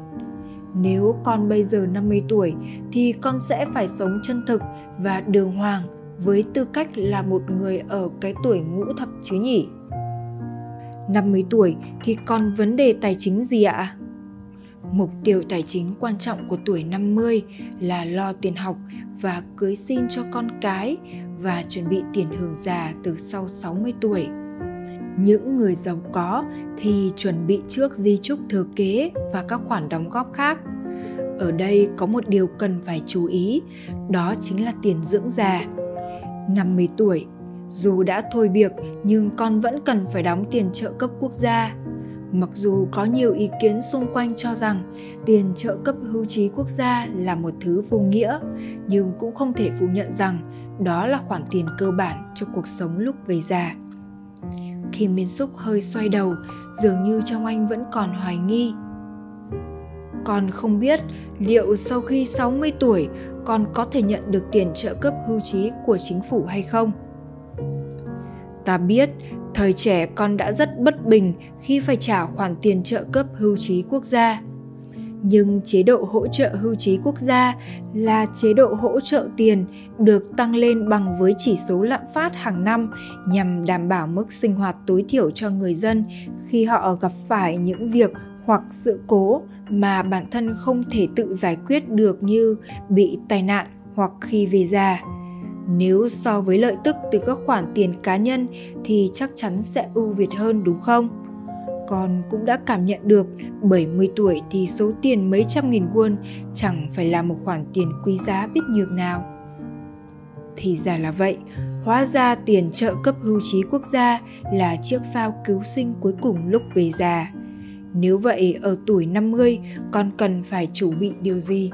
Speaker 1: Nếu con bây giờ 50 tuổi, thì con sẽ phải sống chân thực và đường hoàng với tư cách là một người ở cái tuổi ngũ thập chứ nhỉ? 50 tuổi thì còn vấn đề tài chính gì ạ? Mục tiêu tài chính quan trọng của tuổi 50 là lo tiền học và cưới xin cho con cái và chuẩn bị tiền hưởng già từ sau 60 tuổi những người giàu có thì chuẩn bị trước di chúc thừa kế và các khoản đóng góp khác ở đây có một điều cần phải chú ý, đó chính là tiền dưỡng già. 50 tuổi, dù đã thôi việc nhưng con vẫn cần phải đóng tiền trợ cấp quốc gia. Mặc dù có nhiều ý kiến xung quanh cho rằng tiền trợ cấp hưu trí quốc gia là một thứ vô nghĩa, nhưng cũng không thể phủ nhận rằng đó là khoản tiền cơ bản cho cuộc sống lúc về già. Khi Miên Xúc hơi xoay đầu, dường như trong anh vẫn còn hoài nghi. Con không biết liệu sau khi 60 tuổi con có thể nhận được tiền trợ cấp hưu trí của chính phủ hay không. Ta biết, thời trẻ con đã rất bất bình khi phải trả khoản tiền trợ cấp hưu trí quốc gia nhưng chế độ hỗ trợ hưu trí quốc gia là chế độ hỗ trợ tiền được tăng lên bằng với chỉ số lạm phát hàng năm nhằm đảm bảo mức sinh hoạt tối thiểu cho người dân khi họ gặp phải những việc hoặc sự cố mà bản thân không thể tự giải quyết được như bị tai nạn hoặc khi về già. Nếu so với lợi tức từ các khoản tiền cá nhân thì chắc chắn sẽ ưu việt hơn, đúng không? Con cũng đã cảm nhận được 70 tuổi thì số tiền mấy trăm nghìn won chẳng phải là một khoản tiền quý giá biết nhược nào. Thì ra là vậy, hóa ra tiền trợ cấp hưu trí quốc gia là chiếc phao cứu sinh cuối cùng lúc về già. Nếu vậy ở tuổi 50 con cần phải chuẩn bị điều gì?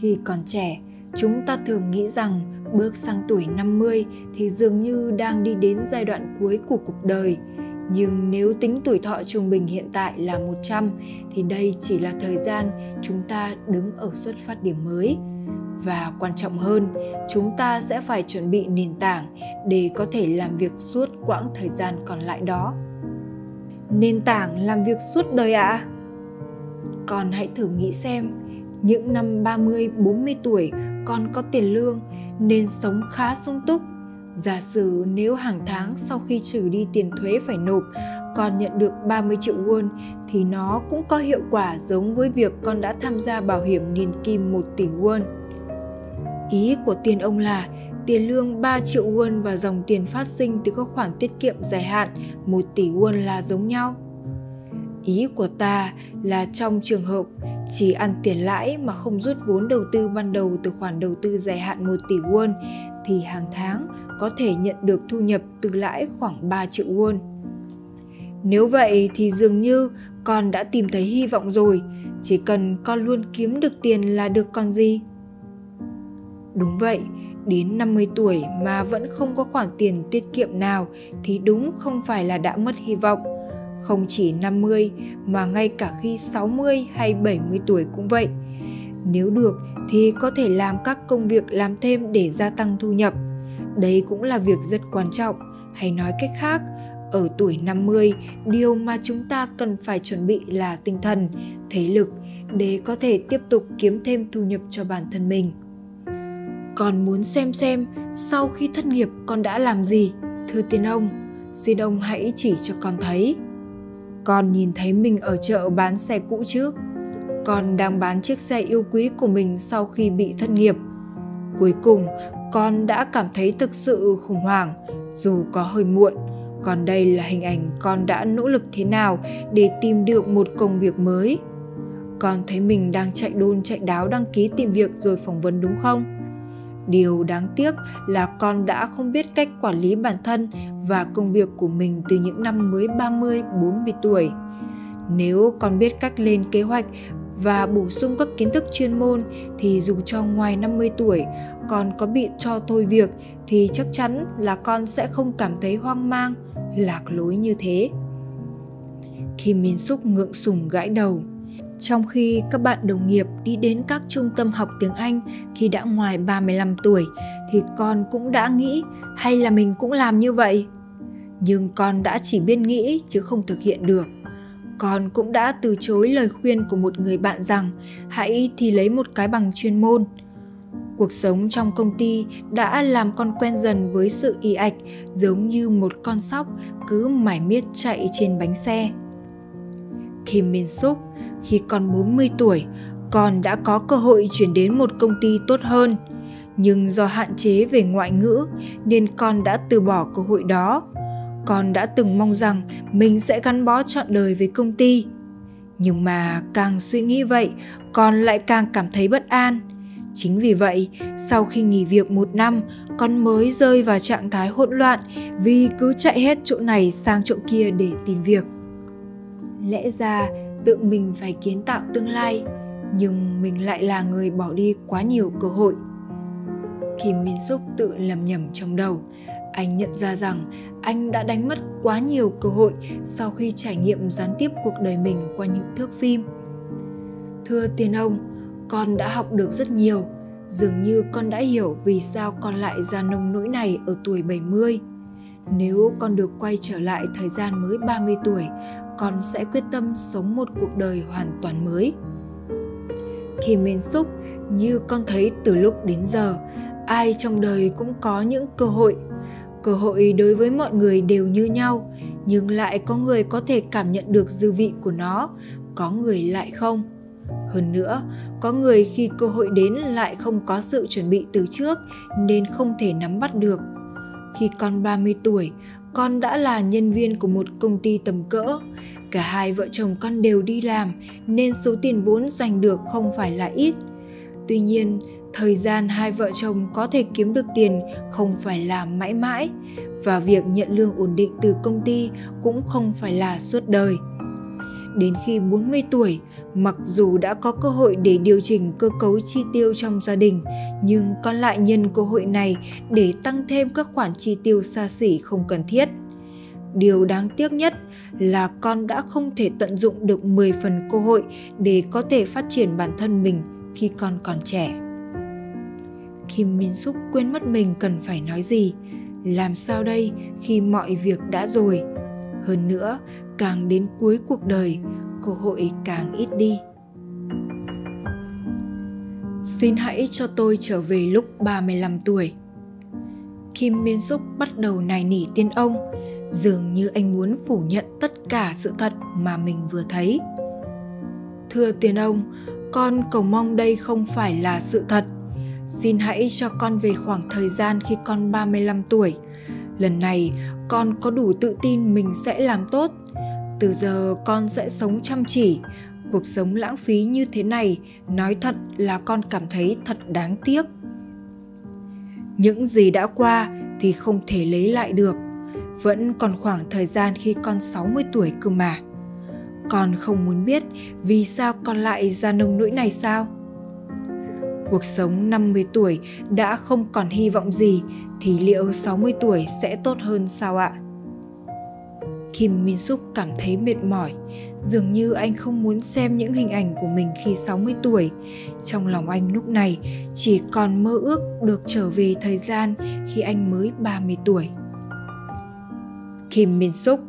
Speaker 1: Khi còn trẻ, chúng ta thường nghĩ rằng bước sang tuổi 50 thì dường như đang đi đến giai đoạn cuối của cuộc đời – nhưng nếu tính tuổi thọ trung bình hiện tại là 100 thì đây chỉ là thời gian chúng ta đứng ở xuất phát điểm mới. Và quan trọng hơn, chúng ta sẽ phải chuẩn bị nền tảng để có thể làm việc suốt quãng thời gian còn lại đó. Nền tảng làm việc suốt đời ạ? À? Con hãy thử nghĩ xem, những năm 30, 40 tuổi con có tiền lương nên sống khá sung túc Giả sử nếu hàng tháng sau khi trừ đi tiền thuế phải nộp, con nhận được 30 triệu won thì nó cũng có hiệu quả giống với việc con đã tham gia bảo hiểm niên kim 1 tỷ won. Ý của tiền ông là tiền lương 3 triệu won và dòng tiền phát sinh từ các khoản tiết kiệm dài hạn 1 tỷ won là giống nhau. Ý của ta là trong trường hợp chỉ ăn tiền lãi mà không rút vốn đầu tư ban đầu từ khoản đầu tư dài hạn 1 tỷ won thì hàng tháng có thể nhận được thu nhập từ lãi khoảng 3 triệu won. Nếu vậy thì dường như con đã tìm thấy hy vọng rồi, chỉ cần con luôn kiếm được tiền là được còn gì. Đúng vậy, đến 50 tuổi mà vẫn không có khoản tiền tiết kiệm nào thì đúng không phải là đã mất hy vọng. Không chỉ 50 mà ngay cả khi 60 hay 70 tuổi cũng vậy. Nếu được thì có thể làm các công việc làm thêm để gia tăng thu nhập. Đây cũng là việc rất quan trọng, hay nói cách khác, ở tuổi 50, điều mà chúng ta cần phải chuẩn bị là tinh thần, thế lực để có thể tiếp tục kiếm thêm thu nhập cho bản thân mình. Còn muốn xem xem sau khi thất nghiệp con đã làm gì? Thưa tiên ông, xin ông hãy chỉ cho con thấy. Con nhìn thấy mình ở chợ bán xe cũ trước. Con đang bán chiếc xe yêu quý của mình sau khi bị thất nghiệp. Cuối cùng, con đã cảm thấy thực sự khủng hoảng, dù có hơi muộn. Còn đây là hình ảnh con đã nỗ lực thế nào để tìm được một công việc mới. Con thấy mình đang chạy đôn chạy đáo đăng ký tìm việc rồi phỏng vấn đúng không? Điều đáng tiếc là con đã không biết cách quản lý bản thân và công việc của mình từ những năm mới 30, 40 tuổi. Nếu con biết cách lên kế hoạch và bổ sung các kiến thức chuyên môn thì dù cho ngoài 50 tuổi con có bị cho thôi việc thì chắc chắn là con sẽ không cảm thấy hoang mang, lạc lối như thế. Khi Min Súc ngượng sùng gãi đầu, trong khi các bạn đồng nghiệp đi đến các trung tâm học tiếng Anh khi đã ngoài 35 tuổi thì con cũng đã nghĩ hay là mình cũng làm như vậy. Nhưng con đã chỉ biết nghĩ chứ không thực hiện được. Con cũng đã từ chối lời khuyên của một người bạn rằng hãy thì lấy một cái bằng chuyên môn. Cuộc sống trong công ty đã làm con quen dần với sự y ạch giống như một con sóc cứ mải miết chạy trên bánh xe. Kim Min Suk khi còn 40 tuổi, con đã có cơ hội chuyển đến một công ty tốt hơn. Nhưng do hạn chế về ngoại ngữ nên con đã từ bỏ cơ hội đó. Con đã từng mong rằng mình sẽ gắn bó trọn đời với công ty. Nhưng mà càng suy nghĩ vậy, con lại càng cảm thấy bất an. Chính vì vậy, sau khi nghỉ việc một năm, con mới rơi vào trạng thái hỗn loạn vì cứ chạy hết chỗ này sang chỗ kia để tìm việc. Lẽ ra tự mình phải kiến tạo tương lai nhưng mình lại là người bỏ đi quá nhiều cơ hội khi Min xúc tự lầm nhầm trong đầu anh nhận ra rằng anh đã đánh mất quá nhiều cơ hội sau khi trải nghiệm gián tiếp cuộc đời mình qua những thước phim. Thưa tiền ông, con đã học được rất nhiều. Dường như con đã hiểu vì sao con lại ra nông nỗi này ở tuổi 70. Nếu con được quay trở lại thời gian mới 30 tuổi, con sẽ quyết tâm sống một cuộc đời hoàn toàn mới. Khi Min xúc như con thấy từ lúc đến giờ, ai trong đời cũng có những cơ hội. Cơ hội đối với mọi người đều như nhau, nhưng lại có người có thể cảm nhận được dư vị của nó, có người lại không. Hơn nữa, có người khi cơ hội đến lại không có sự chuẩn bị từ trước nên không thể nắm bắt được. Khi con 30 tuổi, con đã là nhân viên của một công ty tầm cỡ. Cả hai vợ chồng con đều đi làm nên số tiền vốn giành được không phải là ít. Tuy nhiên, thời gian hai vợ chồng có thể kiếm được tiền không phải là mãi mãi và việc nhận lương ổn định từ công ty cũng không phải là suốt đời. Đến khi 40 tuổi, mặc dù đã có cơ hội để điều chỉnh cơ cấu chi tiêu trong gia đình, nhưng con lại nhân cơ hội này để tăng thêm các khoản chi tiêu xa xỉ không cần thiết. Điều đáng tiếc nhất là con đã không thể tận dụng được 10 phần cơ hội để có thể phát triển bản thân mình khi con còn trẻ. Kim Min Suk quên mất mình cần phải nói gì, làm sao đây khi mọi việc đã rồi. Hơn nữa, càng đến cuối cuộc đời, cơ hội càng ít đi. Xin hãy cho tôi trở về lúc 35 tuổi. Kim Miên Súc bắt đầu nài nỉ tiên ông. dường như anh muốn phủ nhận tất cả sự thật mà mình vừa thấy. Thưa tiên ông, con cầu mong đây không phải là sự thật. Xin hãy cho con về khoảng thời gian khi con 35 tuổi. Lần này con có đủ tự tin mình sẽ làm tốt. Từ giờ con sẽ sống chăm chỉ. Cuộc sống lãng phí như thế này, nói thật là con cảm thấy thật đáng tiếc. Những gì đã qua thì không thể lấy lại được. Vẫn còn khoảng thời gian khi con 60 tuổi cơ mà. Con không muốn biết vì sao con lại ra nông nỗi này sao? Cuộc sống 50 tuổi đã không còn hy vọng gì thì liệu 60 tuổi sẽ tốt hơn sao ạ? Kim Min Suk cảm thấy mệt mỏi, dường như anh không muốn xem những hình ảnh của mình khi 60 tuổi. Trong lòng anh lúc này chỉ còn mơ ước được trở về thời gian khi anh mới 30 tuổi. Kim Min Suk,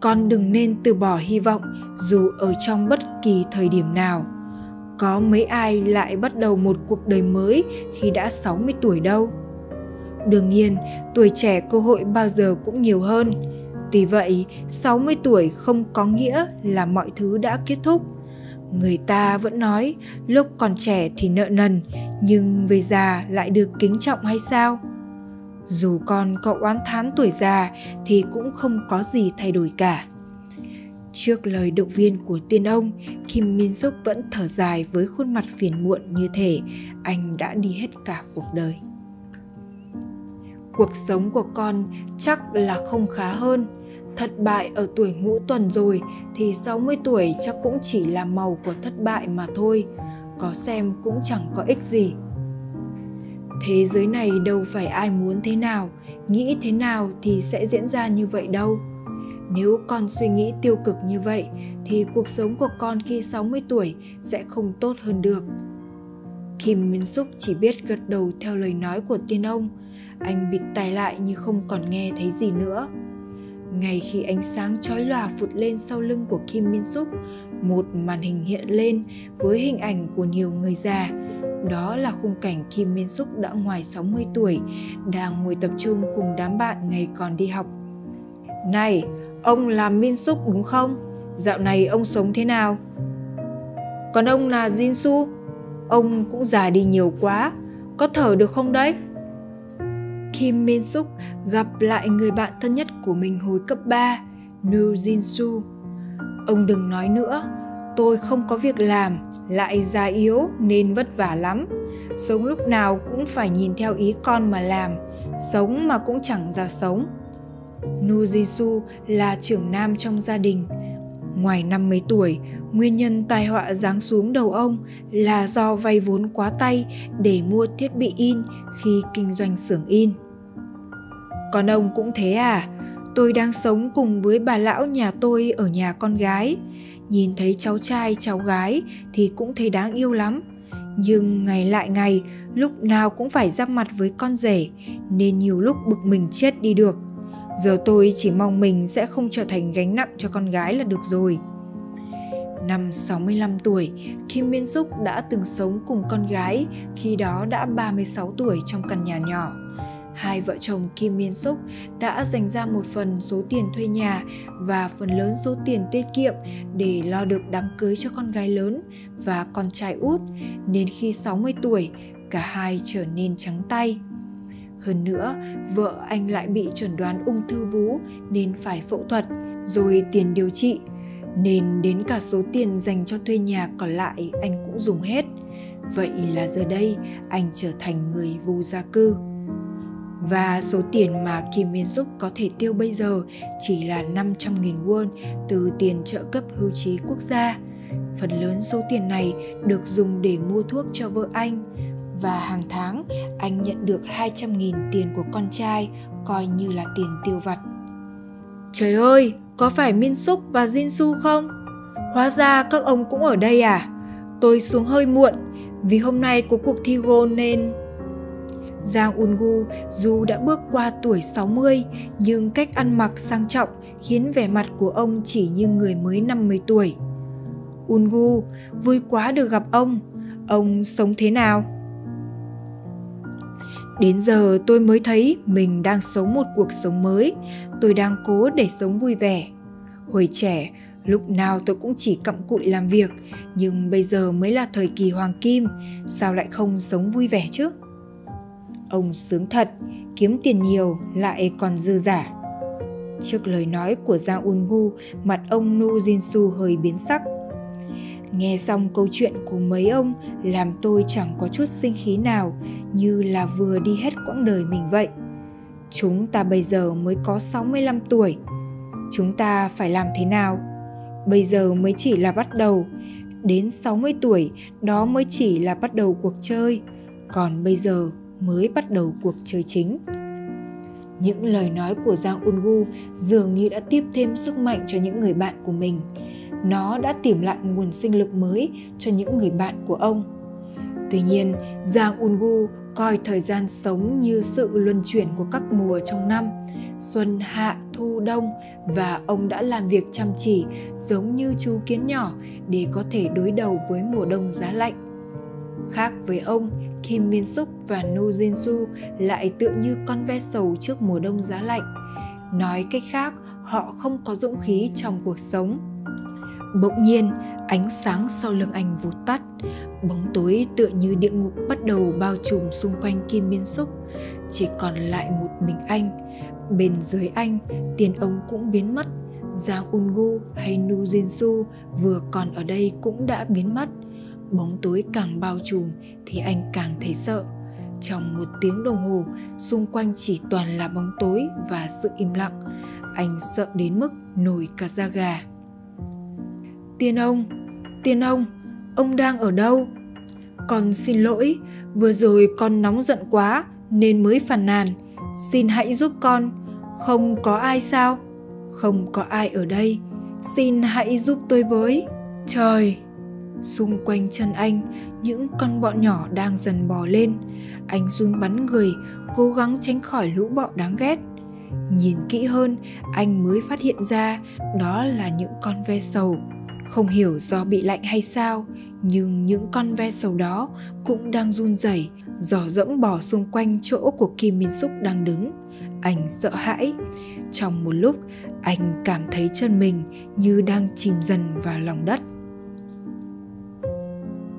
Speaker 1: con đừng nên từ bỏ hy vọng dù ở trong bất kỳ thời điểm nào. Có mấy ai lại bắt đầu một cuộc đời mới khi đã 60 tuổi đâu. Đương nhiên, tuổi trẻ cơ hội bao giờ cũng nhiều hơn. Tuy vậy, 60 tuổi không có nghĩa là mọi thứ đã kết thúc. Người ta vẫn nói lúc còn trẻ thì nợ nần, nhưng về già lại được kính trọng hay sao? Dù con có oán thán tuổi già thì cũng không có gì thay đổi cả. Trước lời động viên của tiên ông, Kim Min Suk vẫn thở dài với khuôn mặt phiền muộn như thể anh đã đi hết cả cuộc đời. Cuộc sống của con chắc là không khá hơn. Thất bại ở tuổi ngũ tuần rồi thì 60 tuổi chắc cũng chỉ là màu của thất bại mà thôi. Có xem cũng chẳng có ích gì. Thế giới này đâu phải ai muốn thế nào, nghĩ thế nào thì sẽ diễn ra như vậy đâu nếu con suy nghĩ tiêu cực như vậy thì cuộc sống của con khi 60 tuổi sẽ không tốt hơn được. Kim Min Suk chỉ biết gật đầu theo lời nói của tiên ông. Anh bịt tai lại như không còn nghe thấy gì nữa. Ngay khi ánh sáng chói lòa phụt lên sau lưng của Kim Min Suk, một màn hình hiện lên với hình ảnh của nhiều người già. Đó là khung cảnh Kim Min Suk đã ngoài 60 tuổi, đang ngồi tập trung cùng đám bạn ngày còn đi học. Này, Ông làm Min Suk đúng không? Dạo này ông sống thế nào? Còn ông là Jin Su? Ông cũng già đi nhiều quá, có thở được không đấy? Kim Min Suk gặp lại người bạn thân nhất của mình hồi cấp 3, Nu Jin Su. Ông đừng nói nữa, tôi không có việc làm, lại già yếu nên vất vả lắm. Sống lúc nào cũng phải nhìn theo ý con mà làm, sống mà cũng chẳng ra sống. Nujisu là trưởng nam trong gia đình. Ngoài năm mấy tuổi, nguyên nhân tai họa giáng xuống đầu ông là do vay vốn quá tay để mua thiết bị in khi kinh doanh xưởng in. Còn ông cũng thế à? Tôi đang sống cùng với bà lão nhà tôi ở nhà con gái. Nhìn thấy cháu trai, cháu gái thì cũng thấy đáng yêu lắm. Nhưng ngày lại ngày, lúc nào cũng phải giáp mặt với con rể, nên nhiều lúc bực mình chết đi được – Giờ tôi chỉ mong mình sẽ không trở thành gánh nặng cho con gái là được rồi. Năm 65 tuổi, Kim Min Suk đã từng sống cùng con gái, khi đó đã 36 tuổi trong căn nhà nhỏ. Hai vợ chồng Kim Min Suk đã dành ra một phần số tiền thuê nhà và phần lớn số tiền tiết kiệm để lo được đám cưới cho con gái lớn và con trai út, nên khi 60 tuổi, cả hai trở nên trắng tay. Hơn nữa, vợ anh lại bị chuẩn đoán ung thư vú nên phải phẫu thuật, rồi tiền điều trị. Nên đến cả số tiền dành cho thuê nhà còn lại anh cũng dùng hết. Vậy là giờ đây anh trở thành người vô gia cư. Và số tiền mà Kim Min Suk có thể tiêu bây giờ chỉ là 500.000 won từ tiền trợ cấp hưu trí quốc gia. Phần lớn số tiền này được dùng để mua thuốc cho vợ anh, và hàng tháng anh nhận được 200.000 tiền của con trai coi như là tiền tiêu vặt. Trời ơi, có phải Min Suk và Jin Su không? Hóa ra các ông cũng ở đây à? Tôi xuống hơi muộn vì hôm nay có cuộc thi Go nên... Giang Ungu dù đã bước qua tuổi 60 nhưng cách ăn mặc sang trọng khiến vẻ mặt của ông chỉ như người mới 50 tuổi. Ungu, vui quá được gặp ông. Ông sống thế nào? Đến giờ tôi mới thấy mình đang sống một cuộc sống mới, tôi đang cố để sống vui vẻ. Hồi trẻ, lúc nào tôi cũng chỉ cặm cụi làm việc, nhưng bây giờ mới là thời kỳ hoàng kim, sao lại không sống vui vẻ chứ? Ông sướng thật, kiếm tiền nhiều lại còn dư giả. Trước lời nói của Giang Ungu, mặt ông Nu Jinsu hơi biến sắc. Nghe xong câu chuyện của mấy ông làm tôi chẳng có chút sinh khí nào, như là vừa đi hết quãng đời mình vậy. Chúng ta bây giờ mới có 65 tuổi. Chúng ta phải làm thế nào? Bây giờ mới chỉ là bắt đầu. Đến 60 tuổi, đó mới chỉ là bắt đầu cuộc chơi. Còn bây giờ mới bắt đầu cuộc chơi chính. Những lời nói của Giang Ungu dường như đã tiếp thêm sức mạnh cho những người bạn của mình. Nó đã tìm lại nguồn sinh lực mới cho những người bạn của ông. Tuy nhiên, Giang Ungu coi thời gian sống như sự luân chuyển của các mùa trong năm, xuân, hạ, thu, đông và ông đã làm việc chăm chỉ giống như chú kiến nhỏ để có thể đối đầu với mùa đông giá lạnh. Khác với ông, Kim Min Suk và Nu Jin Su lại tựa như con ve sầu trước mùa đông giá lạnh. Nói cách khác, họ không có dũng khí trong cuộc sống. Bỗng nhiên, ánh sáng sau lưng anh vụt tắt, bóng tối tựa như địa ngục bắt đầu bao trùm xung quanh Kim Miên Xúc, chỉ còn lại một mình anh. Bên dưới anh, tiền ông cũng biến mất, Giang Ungu hay Nu Jin Su vừa còn ở đây cũng đã biến mất – bóng tối càng bao trùm thì anh càng thấy sợ. Trong một tiếng đồng hồ xung quanh chỉ toàn là bóng tối và sự im lặng. Anh sợ đến mức nổi cả da gà tiên ông tiên ông ông đang ở đâu con xin lỗi vừa rồi con nóng giận quá nên mới phàn nàn xin hãy giúp con không có ai sao không có ai ở đây xin hãy giúp tôi với trời Xung quanh chân anh, những con bọ nhỏ đang dần bò lên. Anh run bắn người, cố gắng tránh khỏi lũ bọ đáng ghét. Nhìn kỹ hơn, anh mới phát hiện ra đó là những con ve sầu. Không hiểu do bị lạnh hay sao, nhưng những con ve sầu đó cũng đang run rẩy, dò dẫm bò xung quanh chỗ của Kim Min xúc đang đứng. Anh sợ hãi. Trong một lúc, anh cảm thấy chân mình như đang chìm dần vào lòng đất.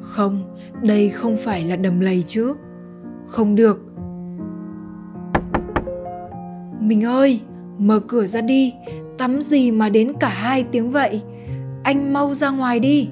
Speaker 1: Không, đây không phải là đầm lầy chứ. Không được. Mình ơi, mở cửa ra đi, tắm gì mà đến cả hai tiếng vậy. Anh mau ra ngoài đi.